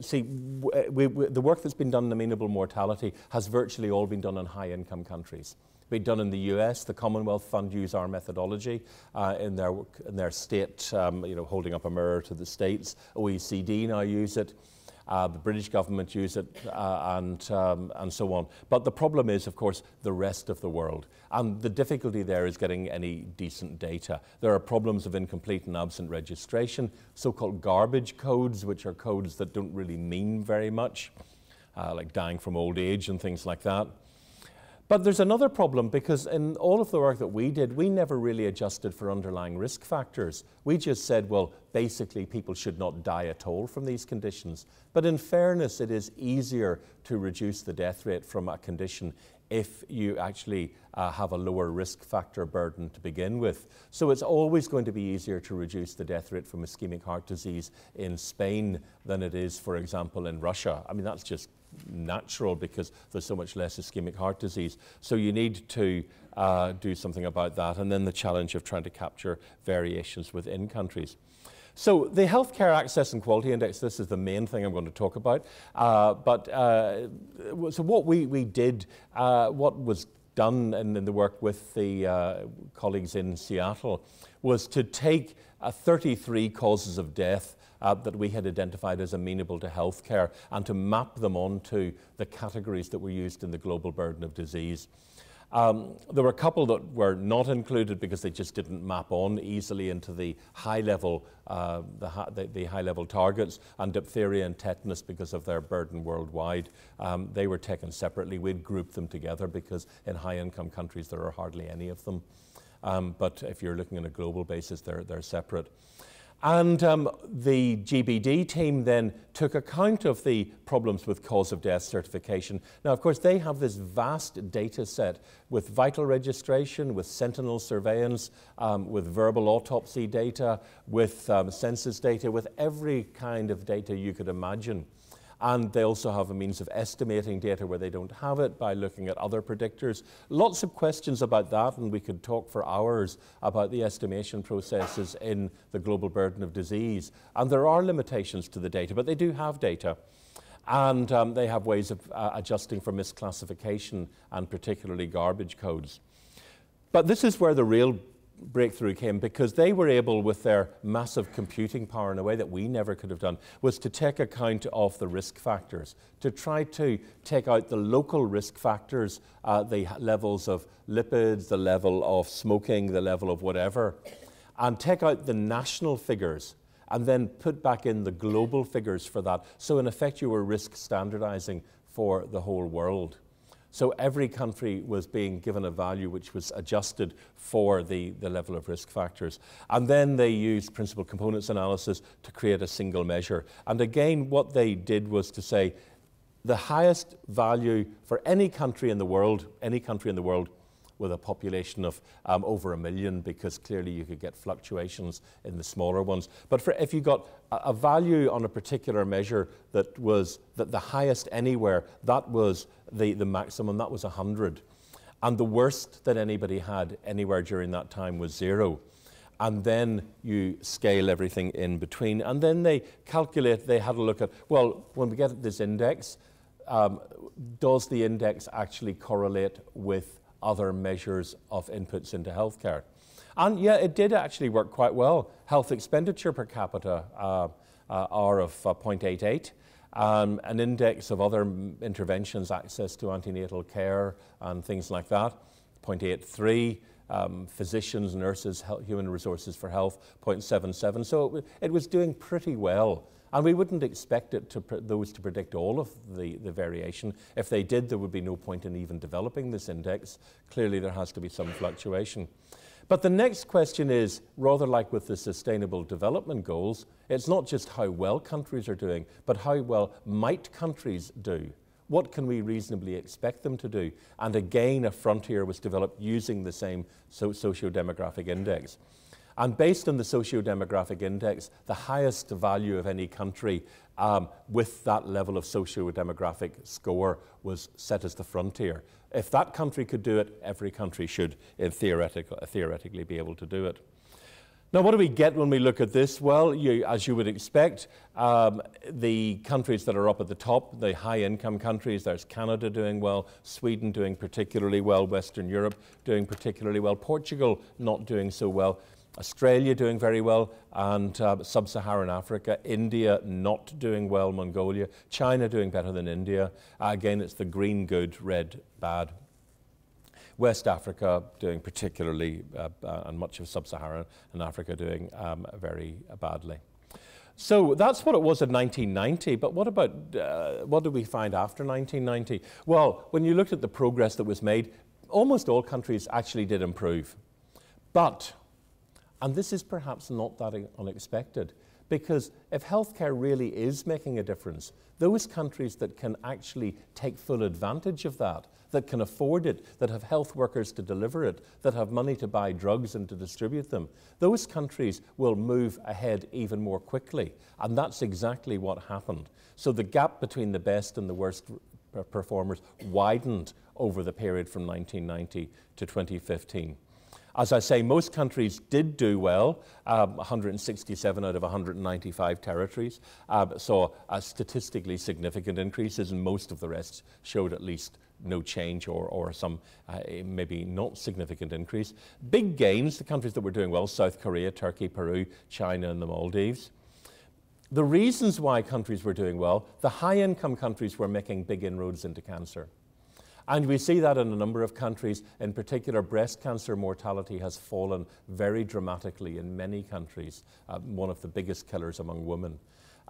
see we, we, the work that's been done in amenable mortality has virtually all been done in high income countries. Been done in the US, the Commonwealth Fund use our methodology uh, in, their, in their state, um, you know, holding up a mirror to the states. OECD now use it. Uh, the British government use it, uh, and, um, and so on. But the problem is, of course, the rest of the world. And the difficulty there is getting any decent data. There are problems of incomplete and absent registration, so called garbage codes, which are codes that don't really mean very much, uh, like dying from old age and things like that. But there's another problem because in all of the work that we did, we never really adjusted for underlying risk factors. We just said, well, basically people should not die at all from these conditions. But in fairness, it is easier to reduce the death rate from a condition if you actually uh, have a lower risk factor burden to begin with. So it's always going to be easier to reduce the death rate from ischemic heart disease in Spain than it is, for example, in Russia. I mean, that's just natural because there's so much less ischemic heart disease. So you need to uh, do something about that. And then the challenge of trying to capture variations within countries. So the Healthcare Access and Quality Index, this is the main thing I'm going to talk about. Uh, but uh, so what we, we did, uh, what was done in, in, the work with the uh, colleagues in Seattle was to take uh, 33 causes of death uh, that we had identified as amenable to healthcare and to map them onto the categories that were used in the global burden of disease. Um, there were a couple that were not included because they just didn't map on easily into the high level, uh, the, the, the, high level targets, and diphtheria and tetanus because of their burden worldwide. Um, they were taken separately. We'd group them together because in high income countries there are hardly any of them. Um, but if you're looking on a global basis, they're, they're separate. And um, the GBD team then took account of the problems with cause of death certification. Now, of course, they have this vast data set with vital registration, with sentinel surveillance, um, with verbal autopsy data, with um, census data, with every kind of data you could imagine. And they also have a means of estimating data where they don't have it by looking at other predictors. Lots of questions about that, and we could talk for hours about the estimation processes in the global burden of disease. And there are limitations to the data, but they do have data. And um, they have ways of uh, adjusting for misclassification and particularly garbage codes. But this is where the real breakthrough came because they were able, with their massive computing power in a way that we never could have done, was to take account of the risk factors, to try to take out the local risk factors, uh, the levels of lipids, the level of smoking, the level of whatever, and take out the national figures and then put back in the global figures for that. So, in effect, you were risk standardizing for the whole world. So every country was being given a value which was adjusted for the, the level of risk factors. And then they used principal components analysis to create a single measure. And again, what they did was to say the highest value for any country in the world, any country in the world with a population of um, over a million because clearly you could get fluctuations in the smaller ones. But for, if you got a, value on a particular measure that was that the highest anywhere, that was the, the maximum, that was 100. And the worst that anybody had anywhere during that time was zero. And then you scale everything in between. And then they calculate, they had a look at, well, when we get this index, um, does the index actually correlate with other measures of inputs into healthcare. And yeah, it did actually work quite well. Health expenditure per capita uh, uh, are of uh, 0.88. Um, an index of other interventions, access to antenatal care and things like that, 0.83. Um, physicians, nurses, health, human resources for health, 0.77. So it, it was doing pretty well. And we wouldn't expect it to those to predict all of the, the variation. If they did, there would be no point in even developing this index. Clearly, there has to be some fluctuation. But the next question is rather like with the Sustainable Development Goals, it's not just how well countries are doing, but how well might countries do. What can we reasonably expect them to do? And again, a frontier was developed using the same so- socio-demographic index. And based on the socio-demographic index, the highest value of any country um, with that level of socio-demographic score was set as the frontier. If that country could do it, every country should, theoretically, be able to do it. Now, what do we get when we look at this? Well, you, as you would expect, um, the countries that are up at the top, the high income countries, there's Canada doing well, Sweden doing particularly well, Western Europe doing particularly well, Portugal not doing so well. Australia doing very well, and uh, sub Saharan Africa, India not doing well, Mongolia, China doing better than India. Uh, again, it's the green good, red bad. West Africa doing particularly, uh, uh and much of sub Saharan and Africa doing um, very badly. So that's what it was in 1990. But what about uh, what did we find after 1990? Well, when you looked at the progress that was made, almost all countries actually did improve. But and this is perhaps not that unexpected because if healthcare really is making a difference, those countries that can actually take full advantage of that, that can afford it, that have health workers to deliver it, that have money to buy drugs and to distribute them, those countries will move ahead even more quickly. And that's exactly what happened. So the gap between the best and the worst performers widened over the period from 1990 to 2015. As I say, most countries did do well, um, 167 out of 195 territories, um, saw statistically significant increases, and most of the rest showed at least no change or, or some uh, maybe not significant increase. Big gains, the countries that were doing well, South Korea, Turkey, Peru, China, and the Maldives. The reasons why countries were doing well, the high income countries were making big inroads into cancer. And we see that in a number of countries. In particular, breast cancer mortality has fallen very dramatically in many countries, uh, one of the biggest killers among women.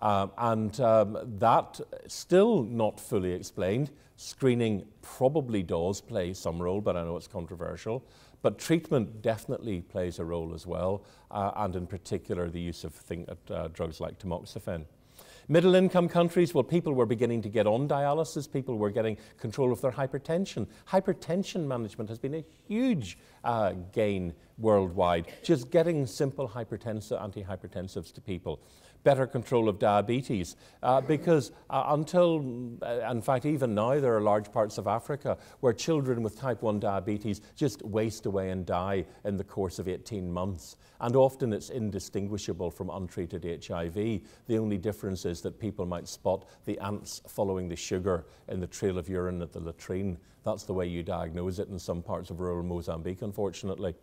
Um, and um, that still not fully explained. Screening probably does play some role, but I know it's controversial. But treatment definitely plays a role as well, uh, and in particular the use of uh, drugs like tamoxifen. Middle income countries, well, people were beginning to get on dialysis, people were getting control of their hypertension. Hypertension management has been a huge uh, gain worldwide, just getting simple hypertensive, antihypertensives to people better control of diabetes. Uh, because uh, until, uh, in fact, even now, there are large parts of Africa where children with type 1 diabetes just waste away and die in the course of 18 months. And often it's indistinguishable from untreated HIV. The only difference is that people might spot the ants following the sugar in the trail of urine at the latrine. That's the way you diagnose it in some parts of rural Mozambique, unfortunately.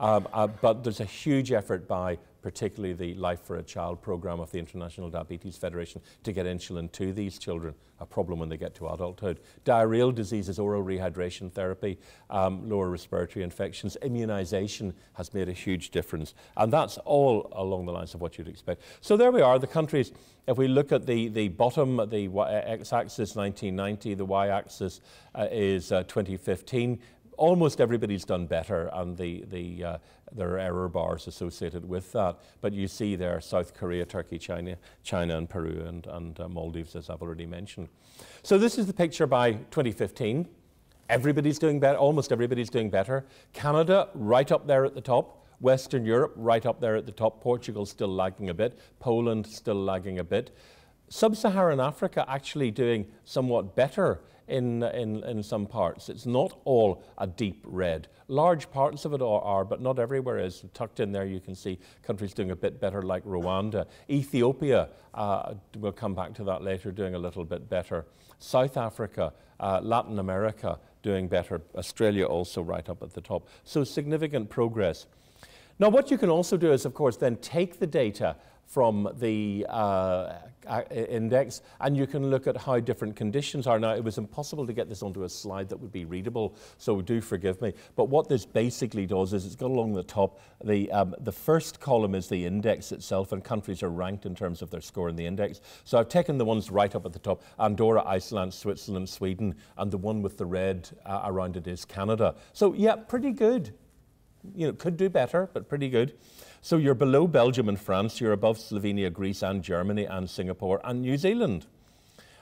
Um, uh, but there's a huge effort by particularly the Life for a Child program of the International Diabetes Federation to get insulin to these children, a problem when they get to adulthood. Diarrheal diseases, oral rehydration therapy, um, lower respiratory infections, immunization has made a huge difference. And that's all along the lines of what you'd expect. So there we are, the countries. If we look at the, the bottom, the x-axis 1990, the y-axis uh, is uh, 2015 almost everybody's done better, and the, the, uh, there are error bars associated with that. But you see there South Korea, Turkey, China, China and Peru, and, and uh, Maldives, as I've already mentioned. So this is the picture by 2015. Everybody's doing better, almost everybody's doing better. Canada, right up there at the top. Western Europe, right up there at the top. Portugal still lagging a bit. Poland still lagging a bit. Sub Saharan Africa actually doing somewhat better in, in, in some parts. It's not all a deep red. Large parts of it are, but not everywhere is. Tucked in there, you can see countries doing a bit better, like Rwanda. Ethiopia, uh, we'll come back to that later, doing a little bit better. South Africa, uh, Latin America, doing better. Australia also right up at the top. So significant progress. Now, what you can also do is, of course, then take the data from the uh, index, and you can look at how different conditions are. Now, it was impossible to get this onto a slide that would be readable, so do forgive me. But what this basically does is it's got along the top, the, um, the first column is the index itself, and countries are ranked in terms of their score in the index. So I've taken the ones right up at the top, Andorra, Iceland, Switzerland, Sweden, and the one with the red uh, around it is Canada. So yeah, pretty good. You know, could do better, but pretty good. So you're below Belgium and France, you're above Slovenia, Greece, and Germany, and Singapore, and New Zealand.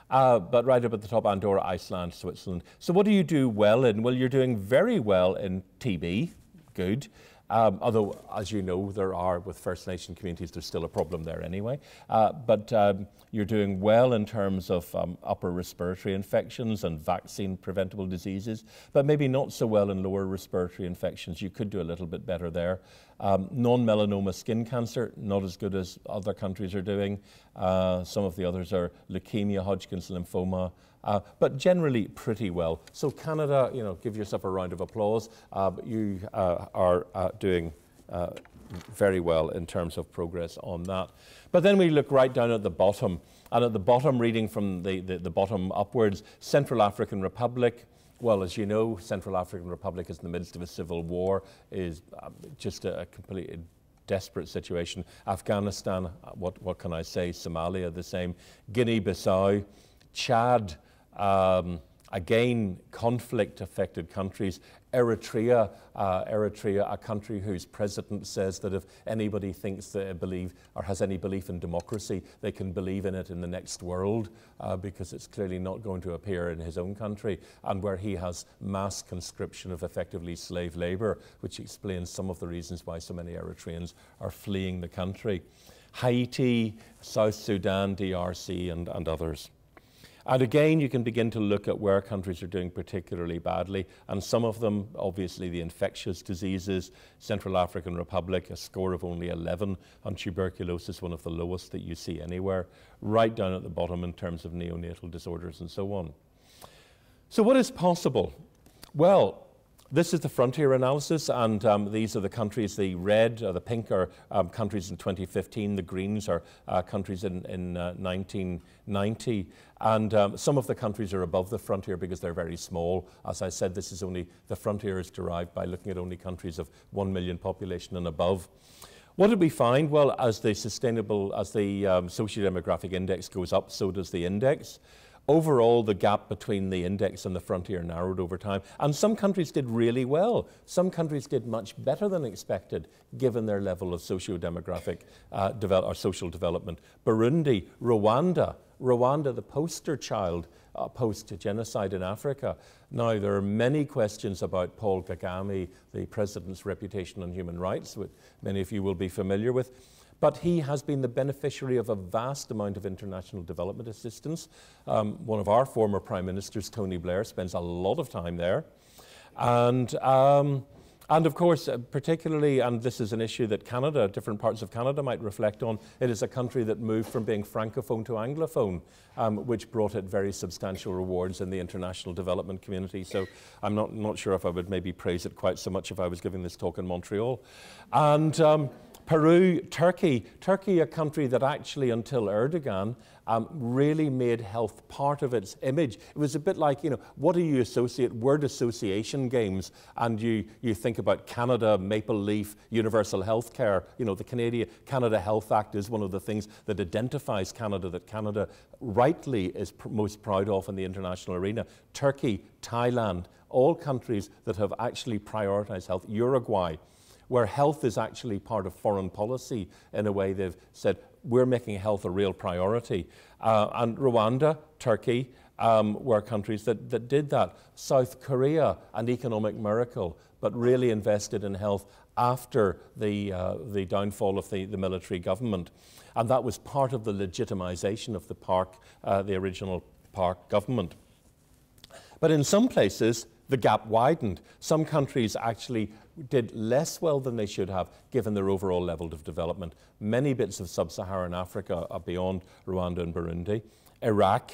Uh, but right up at the top, Andorra, Iceland, Switzerland. So what do you do well in? Well, you're doing very well in TB, good. Um, although, as you know, there are, with First Nation communities, there's still a problem there anyway. Uh, but um, you're doing well in terms of um, upper respiratory infections and vaccine preventable diseases, but maybe not so well in lower respiratory infections. You could do a little bit better there. Um, non melanoma skin cancer, not as good as other countries are doing. Uh, some of the others are leukemia, Hodgkin's lymphoma, uh, but generally pretty well. So Canada, you know, give yourself a round of applause. Uh, you uh, are uh, doing uh, very well in terms of progress on that. But then we look right down at the bottom, and at the bottom, reading from the, the, the bottom upwards, Central African Republic, well, as you know, Central African Republic is in the midst of a civil war, is um, just a, a completely desperate situation. Afghanistan, what, what can I say? Somalia, the same. Guinea-Bissau, Chad, um, again, conflict affected countries. Eritrea, uh, Eritrea, a country whose president says that if anybody thinks they believe or has any belief in democracy, they can believe in it in the next world uh, because it's clearly not going to appear in his own country, and where he has mass conscription of effectively slave labor, which explains some of the reasons why so many Eritreans are fleeing the country. Haiti, South Sudan, DRC, and, and others. And again, you can begin to look at where countries are doing particularly badly. And some of them, obviously, the infectious diseases, Central African Republic, a score of only 11 on tuberculosis, one of the lowest that you see anywhere, right down at the bottom in terms of neonatal disorders and so on. So, what is possible? Well, this is the frontier analysis, and um, these are the countries. The red, or the pink, are um, countries in 2015. The greens are uh, countries in, in uh, 1990. And um, some of the countries are above the frontier because they're very small. As I said, this is only the frontier is derived by looking at only countries of 1 million population and above. What did we find? Well, as the sustainable, as the um, socio-demographic index goes up, so does the index. Overall, the gap between the index and the frontier narrowed over time. And some countries did really well. Some countries did much better than expected, given their level of socio-demographic uh, or social development. Burundi, Rwanda, Rwanda, the poster child uh, post genocide in Africa. Now, there are many questions about Paul Kagame, the president's reputation on human rights, which many of you will be familiar with. But he has been the beneficiary of a vast amount of international development assistance. Um, one of our former prime ministers, Tony Blair, spends a lot of time there. And um, and of course, uh, particularly, and this is an issue that Canada, different parts of Canada might reflect on, it is a country that moved from being francophone to anglophone, um, which brought it very substantial rewards in the international development community. So I'm not, not sure if I would maybe praise it quite so much if I was giving this talk in Montreal. And um, Peru, Turkey, Turkey, a country that actually, until Erdogan, um, really made health part of its image. It was a bit like, you know, what do you associate? Word association games, and you, you think about Canada, Maple Leaf, universal health care. You know, the Canadian Canada Health Act is one of the things that identifies Canada, that Canada rightly is pr most proud of in the international arena. Turkey, Thailand, all countries that have actually prioritized health. Uruguay where health is actually part of foreign policy in a way they've said, we're making health a real priority. Uh, and Rwanda, Turkey, um, were countries that, that did that. South Korea, an economic miracle, but really invested in health after the, uh, the downfall of the, the military government. And that was part of the legitimization of the Park, uh, the original Park government. But in some places, the gap widened. Some countries actually did less well than they should have given their overall level of development. Many bits of sub Saharan Africa are beyond Rwanda and Burundi. Iraq,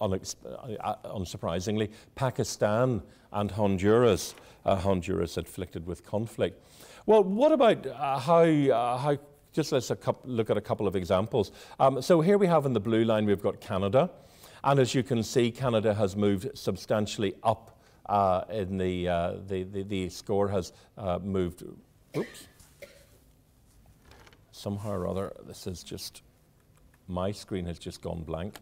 uh, unsurprisingly, Pakistan and Honduras, uh, Honduras afflicted with conflict. Well, what about uh, how, uh, how just let's look at a couple of examples. Um, so here we have in the blue line, we've got Canada. And as you can see, Canada has moved substantially up uh, in the, uh, the, the, the, score has uh, moved. Oops. Somehow or other, this is just, my screen has just gone blank.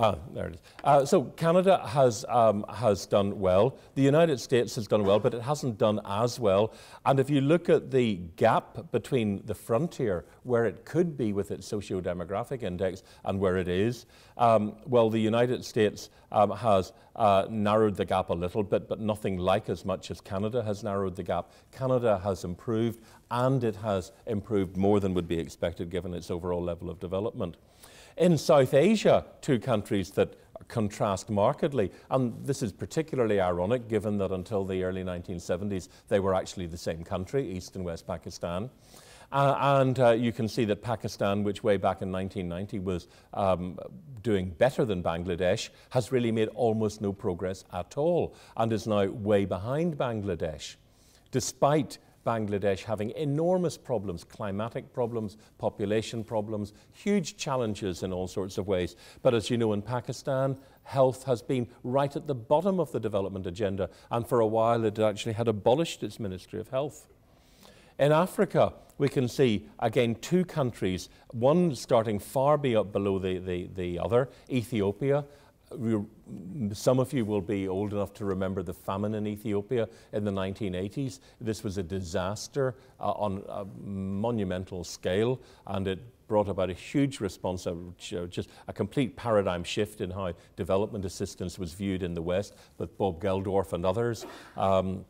Ah, there it is. Uh, so Canada has, um, has done well. The United States has done well, but it hasn't done as well. And if you look at the gap between the frontier, where it could be with its socio-demographic index, and where it is, um, well, the United States um, has uh, narrowed the gap a little bit, but nothing like as much as Canada has narrowed the gap. Canada has improved, and it has improved more than would be expected given its overall level of development. In South Asia, two countries that contrast markedly. And this is particularly ironic given that until the early 1970s they were actually the same country, East and West Pakistan. Uh, and uh, you can see that Pakistan, which way back in 1990 was um, doing better than Bangladesh, has really made almost no progress at all and is now way behind Bangladesh, despite Bangladesh having enormous problems, climatic problems, population problems, huge challenges in all sorts of ways. But as you know, in Pakistan, health has been right at the bottom of the development agenda, and for a while it actually had abolished its Ministry of Health. In Africa, we can see again two countries, one starting far below the, the, the other, Ethiopia, some of you will be old enough to remember the famine in Ethiopia in the 1980s. This was a disaster uh, on a monumental scale, and it brought about a huge response, uh, just a complete paradigm shift in how development assistance was viewed in the West, with Bob Geldof and others. Um,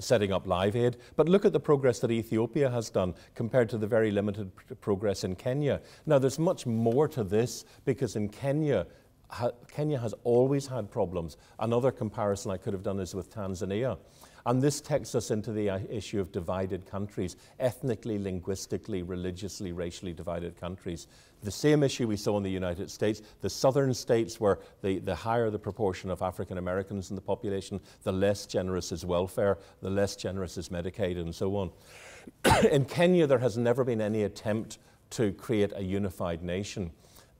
setting up Live Aid. But look at the progress that Ethiopia has done compared to the very limited progress in Kenya. Now, there's much more to this because in Kenya, ha Kenya has always had problems. Another comparison I could have done is with Tanzania. And this takes us into the uh, issue of divided countries, ethnically, linguistically, religiously, racially divided countries. The same issue we saw in the United States. The southern states, where the, the higher the proportion of African Americans in the population, the less generous is welfare, the less generous is Medicaid, and so on. in Kenya, there has never been any attempt to create a unified nation.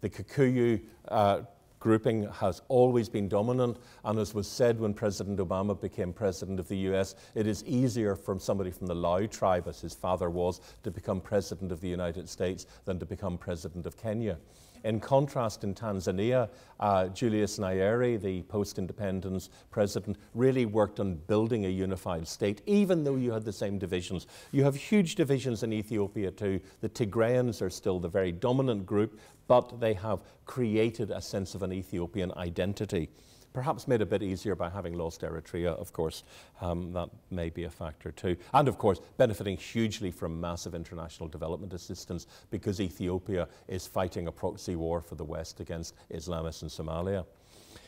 The Kikuyu uh, grouping has always been dominant. And as was said when President Obama became president of the US, it is easier for somebody from the Luo tribe, as his father was, to become president of the United States than to become president of Kenya. In contrast, in Tanzania, uh, Julius Nyerere, the post independence president, really worked on building a unified state, even though you had the same divisions. You have huge divisions in Ethiopia too. The Tigrayans are still the very dominant group, but they have created a sense of an Ethiopian identity perhaps made a bit easier by having lost Eritrea, of course. Um, that may be a factor too. And of course, benefiting hugely from massive international development assistance because Ethiopia is fighting a proxy war for the West against Islamists in Somalia.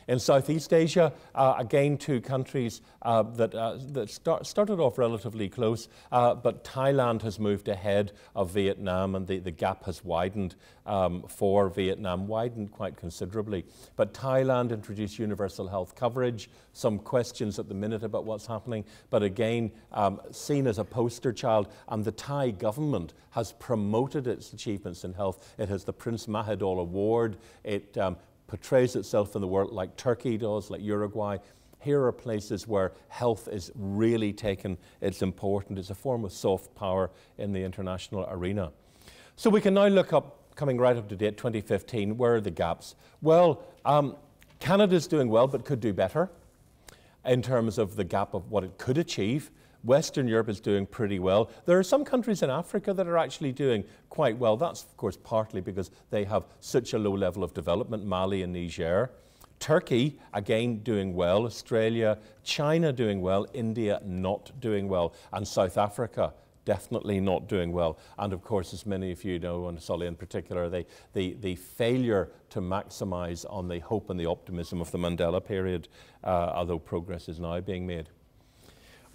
In Southeast Asia, uh, again, two countries uh, that, uh, that start, started off relatively close, uh, but Thailand has moved ahead of Vietnam and the, the gap has widened um, for Vietnam, widened quite considerably. But Thailand introduced universal health coverage, some questions at the minute about what's happening, but again, um, seen as a poster child, and the Thai government has promoted its achievements in health. It has the Prince Mahidol Award. It um, portrays itself in the world like Turkey does, like Uruguay. Here are places where health is really taken, it's important, it's a form of soft power in the international arena. So we can now look up, coming right up to date, 2015, where are the gaps? Well, um, Canada's doing well, but could do better in terms of the gap of what it could achieve. Western Europe is doing pretty well. There are some countries in Africa that are actually doing quite well. That's, of course, partly because they have such a low level of development, Mali and Niger. Turkey, again, doing well. Australia, China doing well. India, not doing well. And South Africa, definitely not doing well. And of course, as many of you know, and Solly in particular, the, the, the failure to maximize on the hope and the optimism of the Mandela period, uh, although progress is now being made.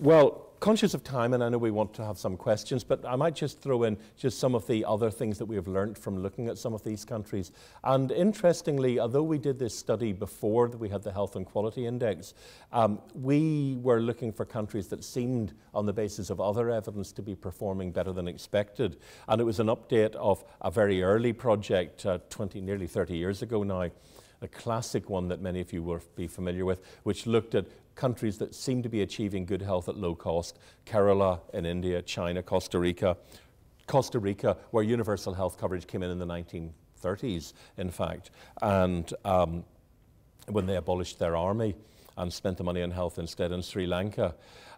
Well, conscious of time, and I know we want to have some questions, but I might just throw in just some of the other things that we have learned from looking at some of these countries. And interestingly, although we did this study before we had the Health and Quality Index, um, we were looking for countries that seemed, on the basis of other evidence, to be performing better than expected. And it was an update of a very early project, uh, 20, nearly 30 years ago now a classic one that many of you will be familiar with, which looked at countries that seem to be achieving good health at low cost Kerala in India, China, Costa Rica. Costa Rica, where universal health coverage came in in the 1930s, in fact, and um, when they abolished their army and spent the money on health instead in Sri Lanka.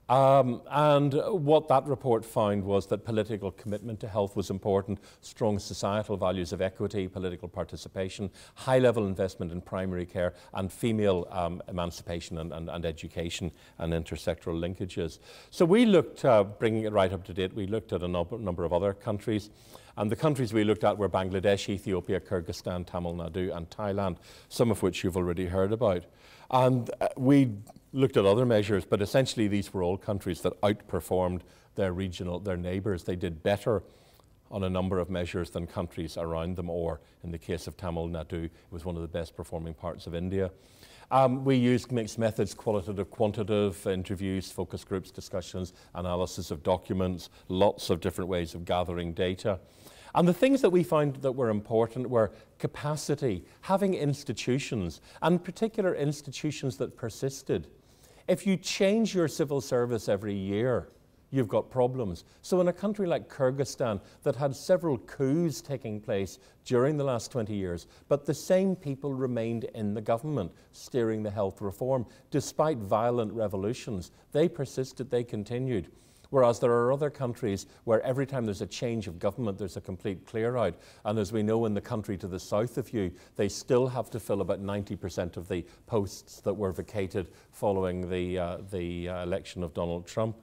Um, and what that report found was that political commitment to health was important, strong societal values of equity, political participation, high level investment in primary care, and female um, emancipation and, and, and, education and intersectoral linkages. So we looked, uh, bringing it right up to date, we looked at a number of other countries. And the countries we looked at were Bangladesh, Ethiopia, Kyrgyzstan, Tamil Nadu, and Thailand, some of which you've already heard about. And uh, we looked at other measures, but essentially these were all countries that outperformed their regional, their neighbours. They did better on a number of measures than countries around them, or in the case of Tamil Nadu, it was one of the best performing parts of India. Um, we used mixed methods, qualitative, quantitative, interviews, focus groups, discussions, analysis of documents, lots of different ways of gathering data. And the things that we found that were important were capacity, having institutions, and particular institutions that persisted. If you change your civil service every year, you've got problems. So, in a country like Kyrgyzstan that had several coups taking place during the last 20 years, but the same people remained in the government steering the health reform, despite violent revolutions, they persisted, they continued. Whereas there are other countries where every time there's a change of government, there's a complete clear out. And as we know in the country to the south of you, they still have to fill about 90% of the posts that were vacated following the, uh, the uh, election of Donald Trump.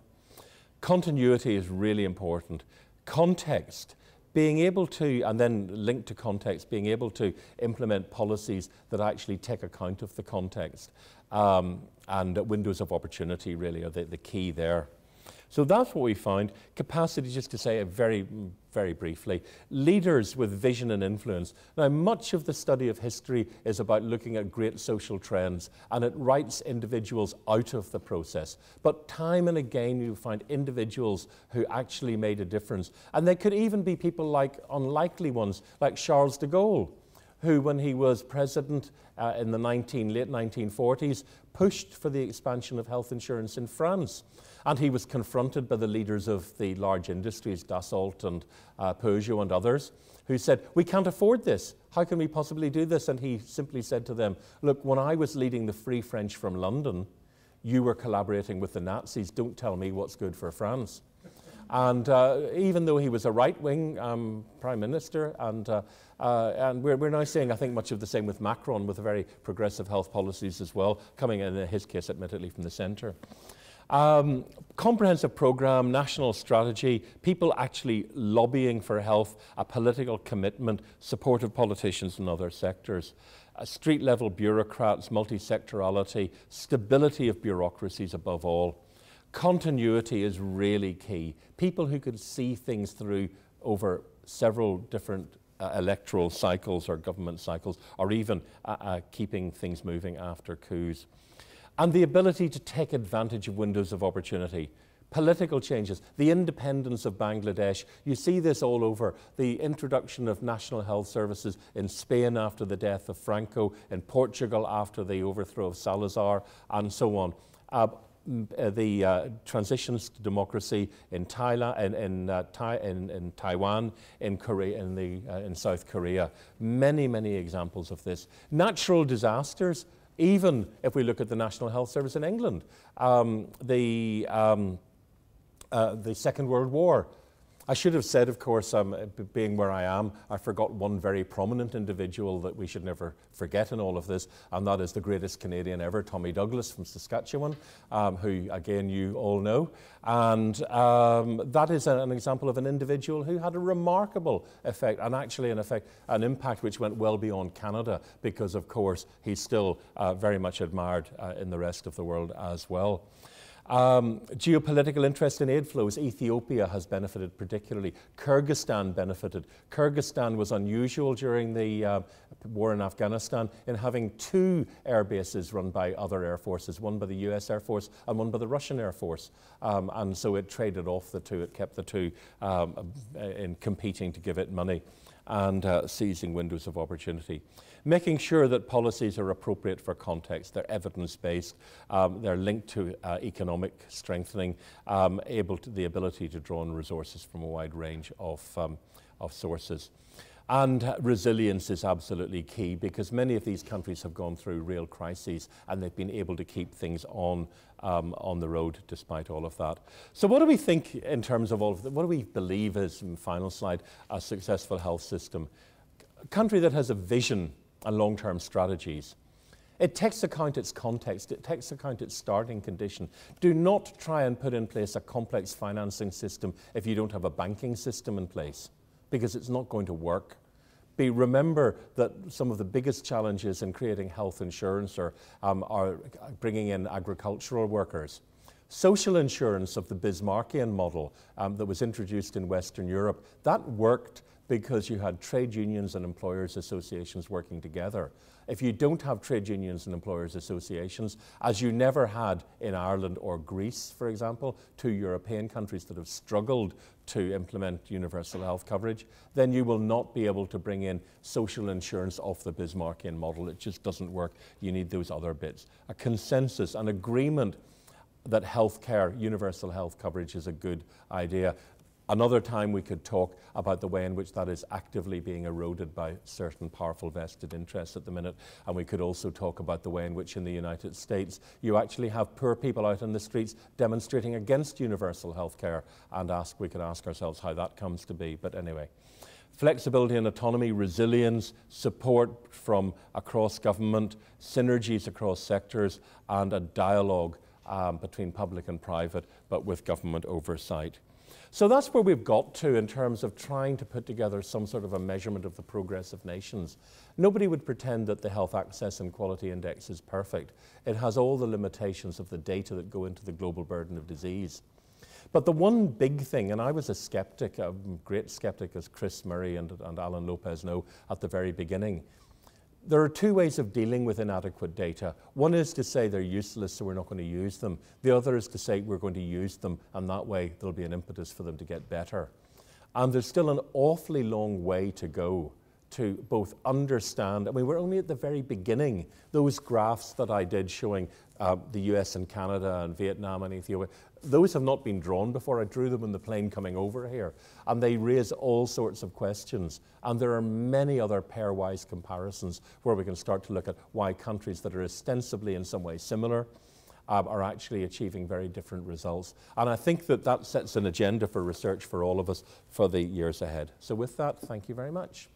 Continuity is really important. Context being able to, and then linked to context, being able to implement policies that actually take account of the context. Um, and windows of opportunity really are the, the key there. So that's what we found. Capacity, just to say it very, very briefly, leaders with vision and influence. Now, much of the study of history is about looking at great social trends, and it writes individuals out of the process. But time and again, you find individuals who actually made a difference. And they could even be people like unlikely ones, like Charles de Gaulle who, when he was president uh, in the 19, late 1940s, pushed for the expansion of health insurance in France. And he was confronted by the leaders of the large industries, Dassault and uh, Peugeot and others, who said, We can't afford this. How can we possibly do this? And he simply said to them, Look, when I was leading the Free French from London, you were collaborating with the Nazis. Don't tell me what's good for France. And uh, even though he was a right wing um, prime minister, and, uh, uh, and we're, we're, now seeing, I think, much of the same with Macron, with very progressive health policies as well, coming in, his case, admittedly, from the centre. Um, comprehensive program, national strategy, people actually lobbying for health, a political commitment, support of politicians in other sectors, uh, street level bureaucrats, multi sectorality, stability of bureaucracies above all. Continuity is really key. People who could see things through over several different uh, electoral cycles or government cycles, or even uh, uh, keeping things moving after coups. And the ability to take advantage of windows of opportunity. Political changes, the independence of Bangladesh. You see this all over. The introduction of national health services in Spain after the death of Franco, in Portugal after the overthrow of Salazar, and so on. Uh, uh, the uh, transitions to democracy in Thailand, in, in, uh, Thai, in, in, Taiwan, in Korea, in, the, uh, in South Korea. Many, many examples of this. Natural disasters, even if we look at the National Health Service in England, um, the, um, uh, the Second World War I should have said, of course, um, being where I am, I forgot one very prominent individual that we should never forget in all of this, and that is the greatest Canadian ever, Tommy Douglas from Saskatchewan, um, who, again, you all know. And um, that is an example of an individual who had a remarkable effect, and actually an effect, an impact which went well beyond Canada, because, of course, he's still uh, very much admired uh, in the rest of the world as well. Um, geopolitical interest in aid flows. Ethiopia has benefited particularly. Kyrgyzstan benefited. Kyrgyzstan was unusual during the uh, war in Afghanistan in having two air bases run by other air forces, one by the US Air Force and one by the Russian Air Force. Um, and so it traded off the two, it kept the two um, in competing to give it money and uh, seizing windows of opportunity making sure that policies are appropriate for context, they're evidence-based, um, they're linked to uh, economic strengthening, um, able to, the ability to draw on resources from a wide range of, um, of sources. And resilience is absolutely key because many of these countries have gone through real crises and they've been able to keep things on, um, on the road despite all of that. So, what do we think in terms of all of that? What do we believe is, final slide, a successful health system? A country that has a vision and long term strategies. It takes account its context, it takes account its starting condition. Do not try and put in place a complex financing system if you don't have a banking system in place, because it's not going to work. Be, remember that some of the biggest challenges in creating health insurance are, um, are bringing in agricultural workers. Social insurance of the Bismarckian model um, that was introduced in Western Europe, that worked because you had trade unions and employers associations working together. If you don't have trade unions and employers associations, as you never had in Ireland or Greece, for example, two European countries that have struggled to implement universal health coverage, then you will not be able to bring in social insurance off the Bismarckian model. It just doesn't work. You need those other bits. A consensus, an agreement that healthcare, universal health coverage is a good idea. Another time we could talk about the way in which that is actively being eroded by certain powerful vested interests at the minute. And we could also talk about the way in which in the United States you actually have poor people out in the streets demonstrating against universal health care and ask, we could ask ourselves how that comes to be. But anyway. Flexibility and autonomy, resilience, support from across government, synergies across sectors, and a dialogue um, between public and private, but with government oversight. So that's where we've got to in terms of trying to put together some sort of a measurement of the progress of nations. Nobody would pretend that the Health Access and Quality Index is perfect. It has all the limitations of the data that go into the global burden of disease. But the one big thing, and I was a skeptic, a great skeptic, as Chris Murray and, and Alan Lopez know at the very beginning, there are two ways of dealing with inadequate data. One is to say they're useless, so we're not going to use them. The other is to say we're going to use them, and that way there'll be an impetus for them to get better. And there's still an awfully long way to go to both understand, I mean, we're only at the very beginning. Those graphs that I did showing uh, the US and Canada and Vietnam and Ethiopia, those have not been drawn before. I drew them on the plane coming over here. And they raise all sorts of questions. And there are many other pairwise comparisons where we can start to look at why countries that are ostensibly in some way similar um, are actually achieving very different results. And I think that that sets an agenda for research for all of us for the years ahead. So with that, thank you very much.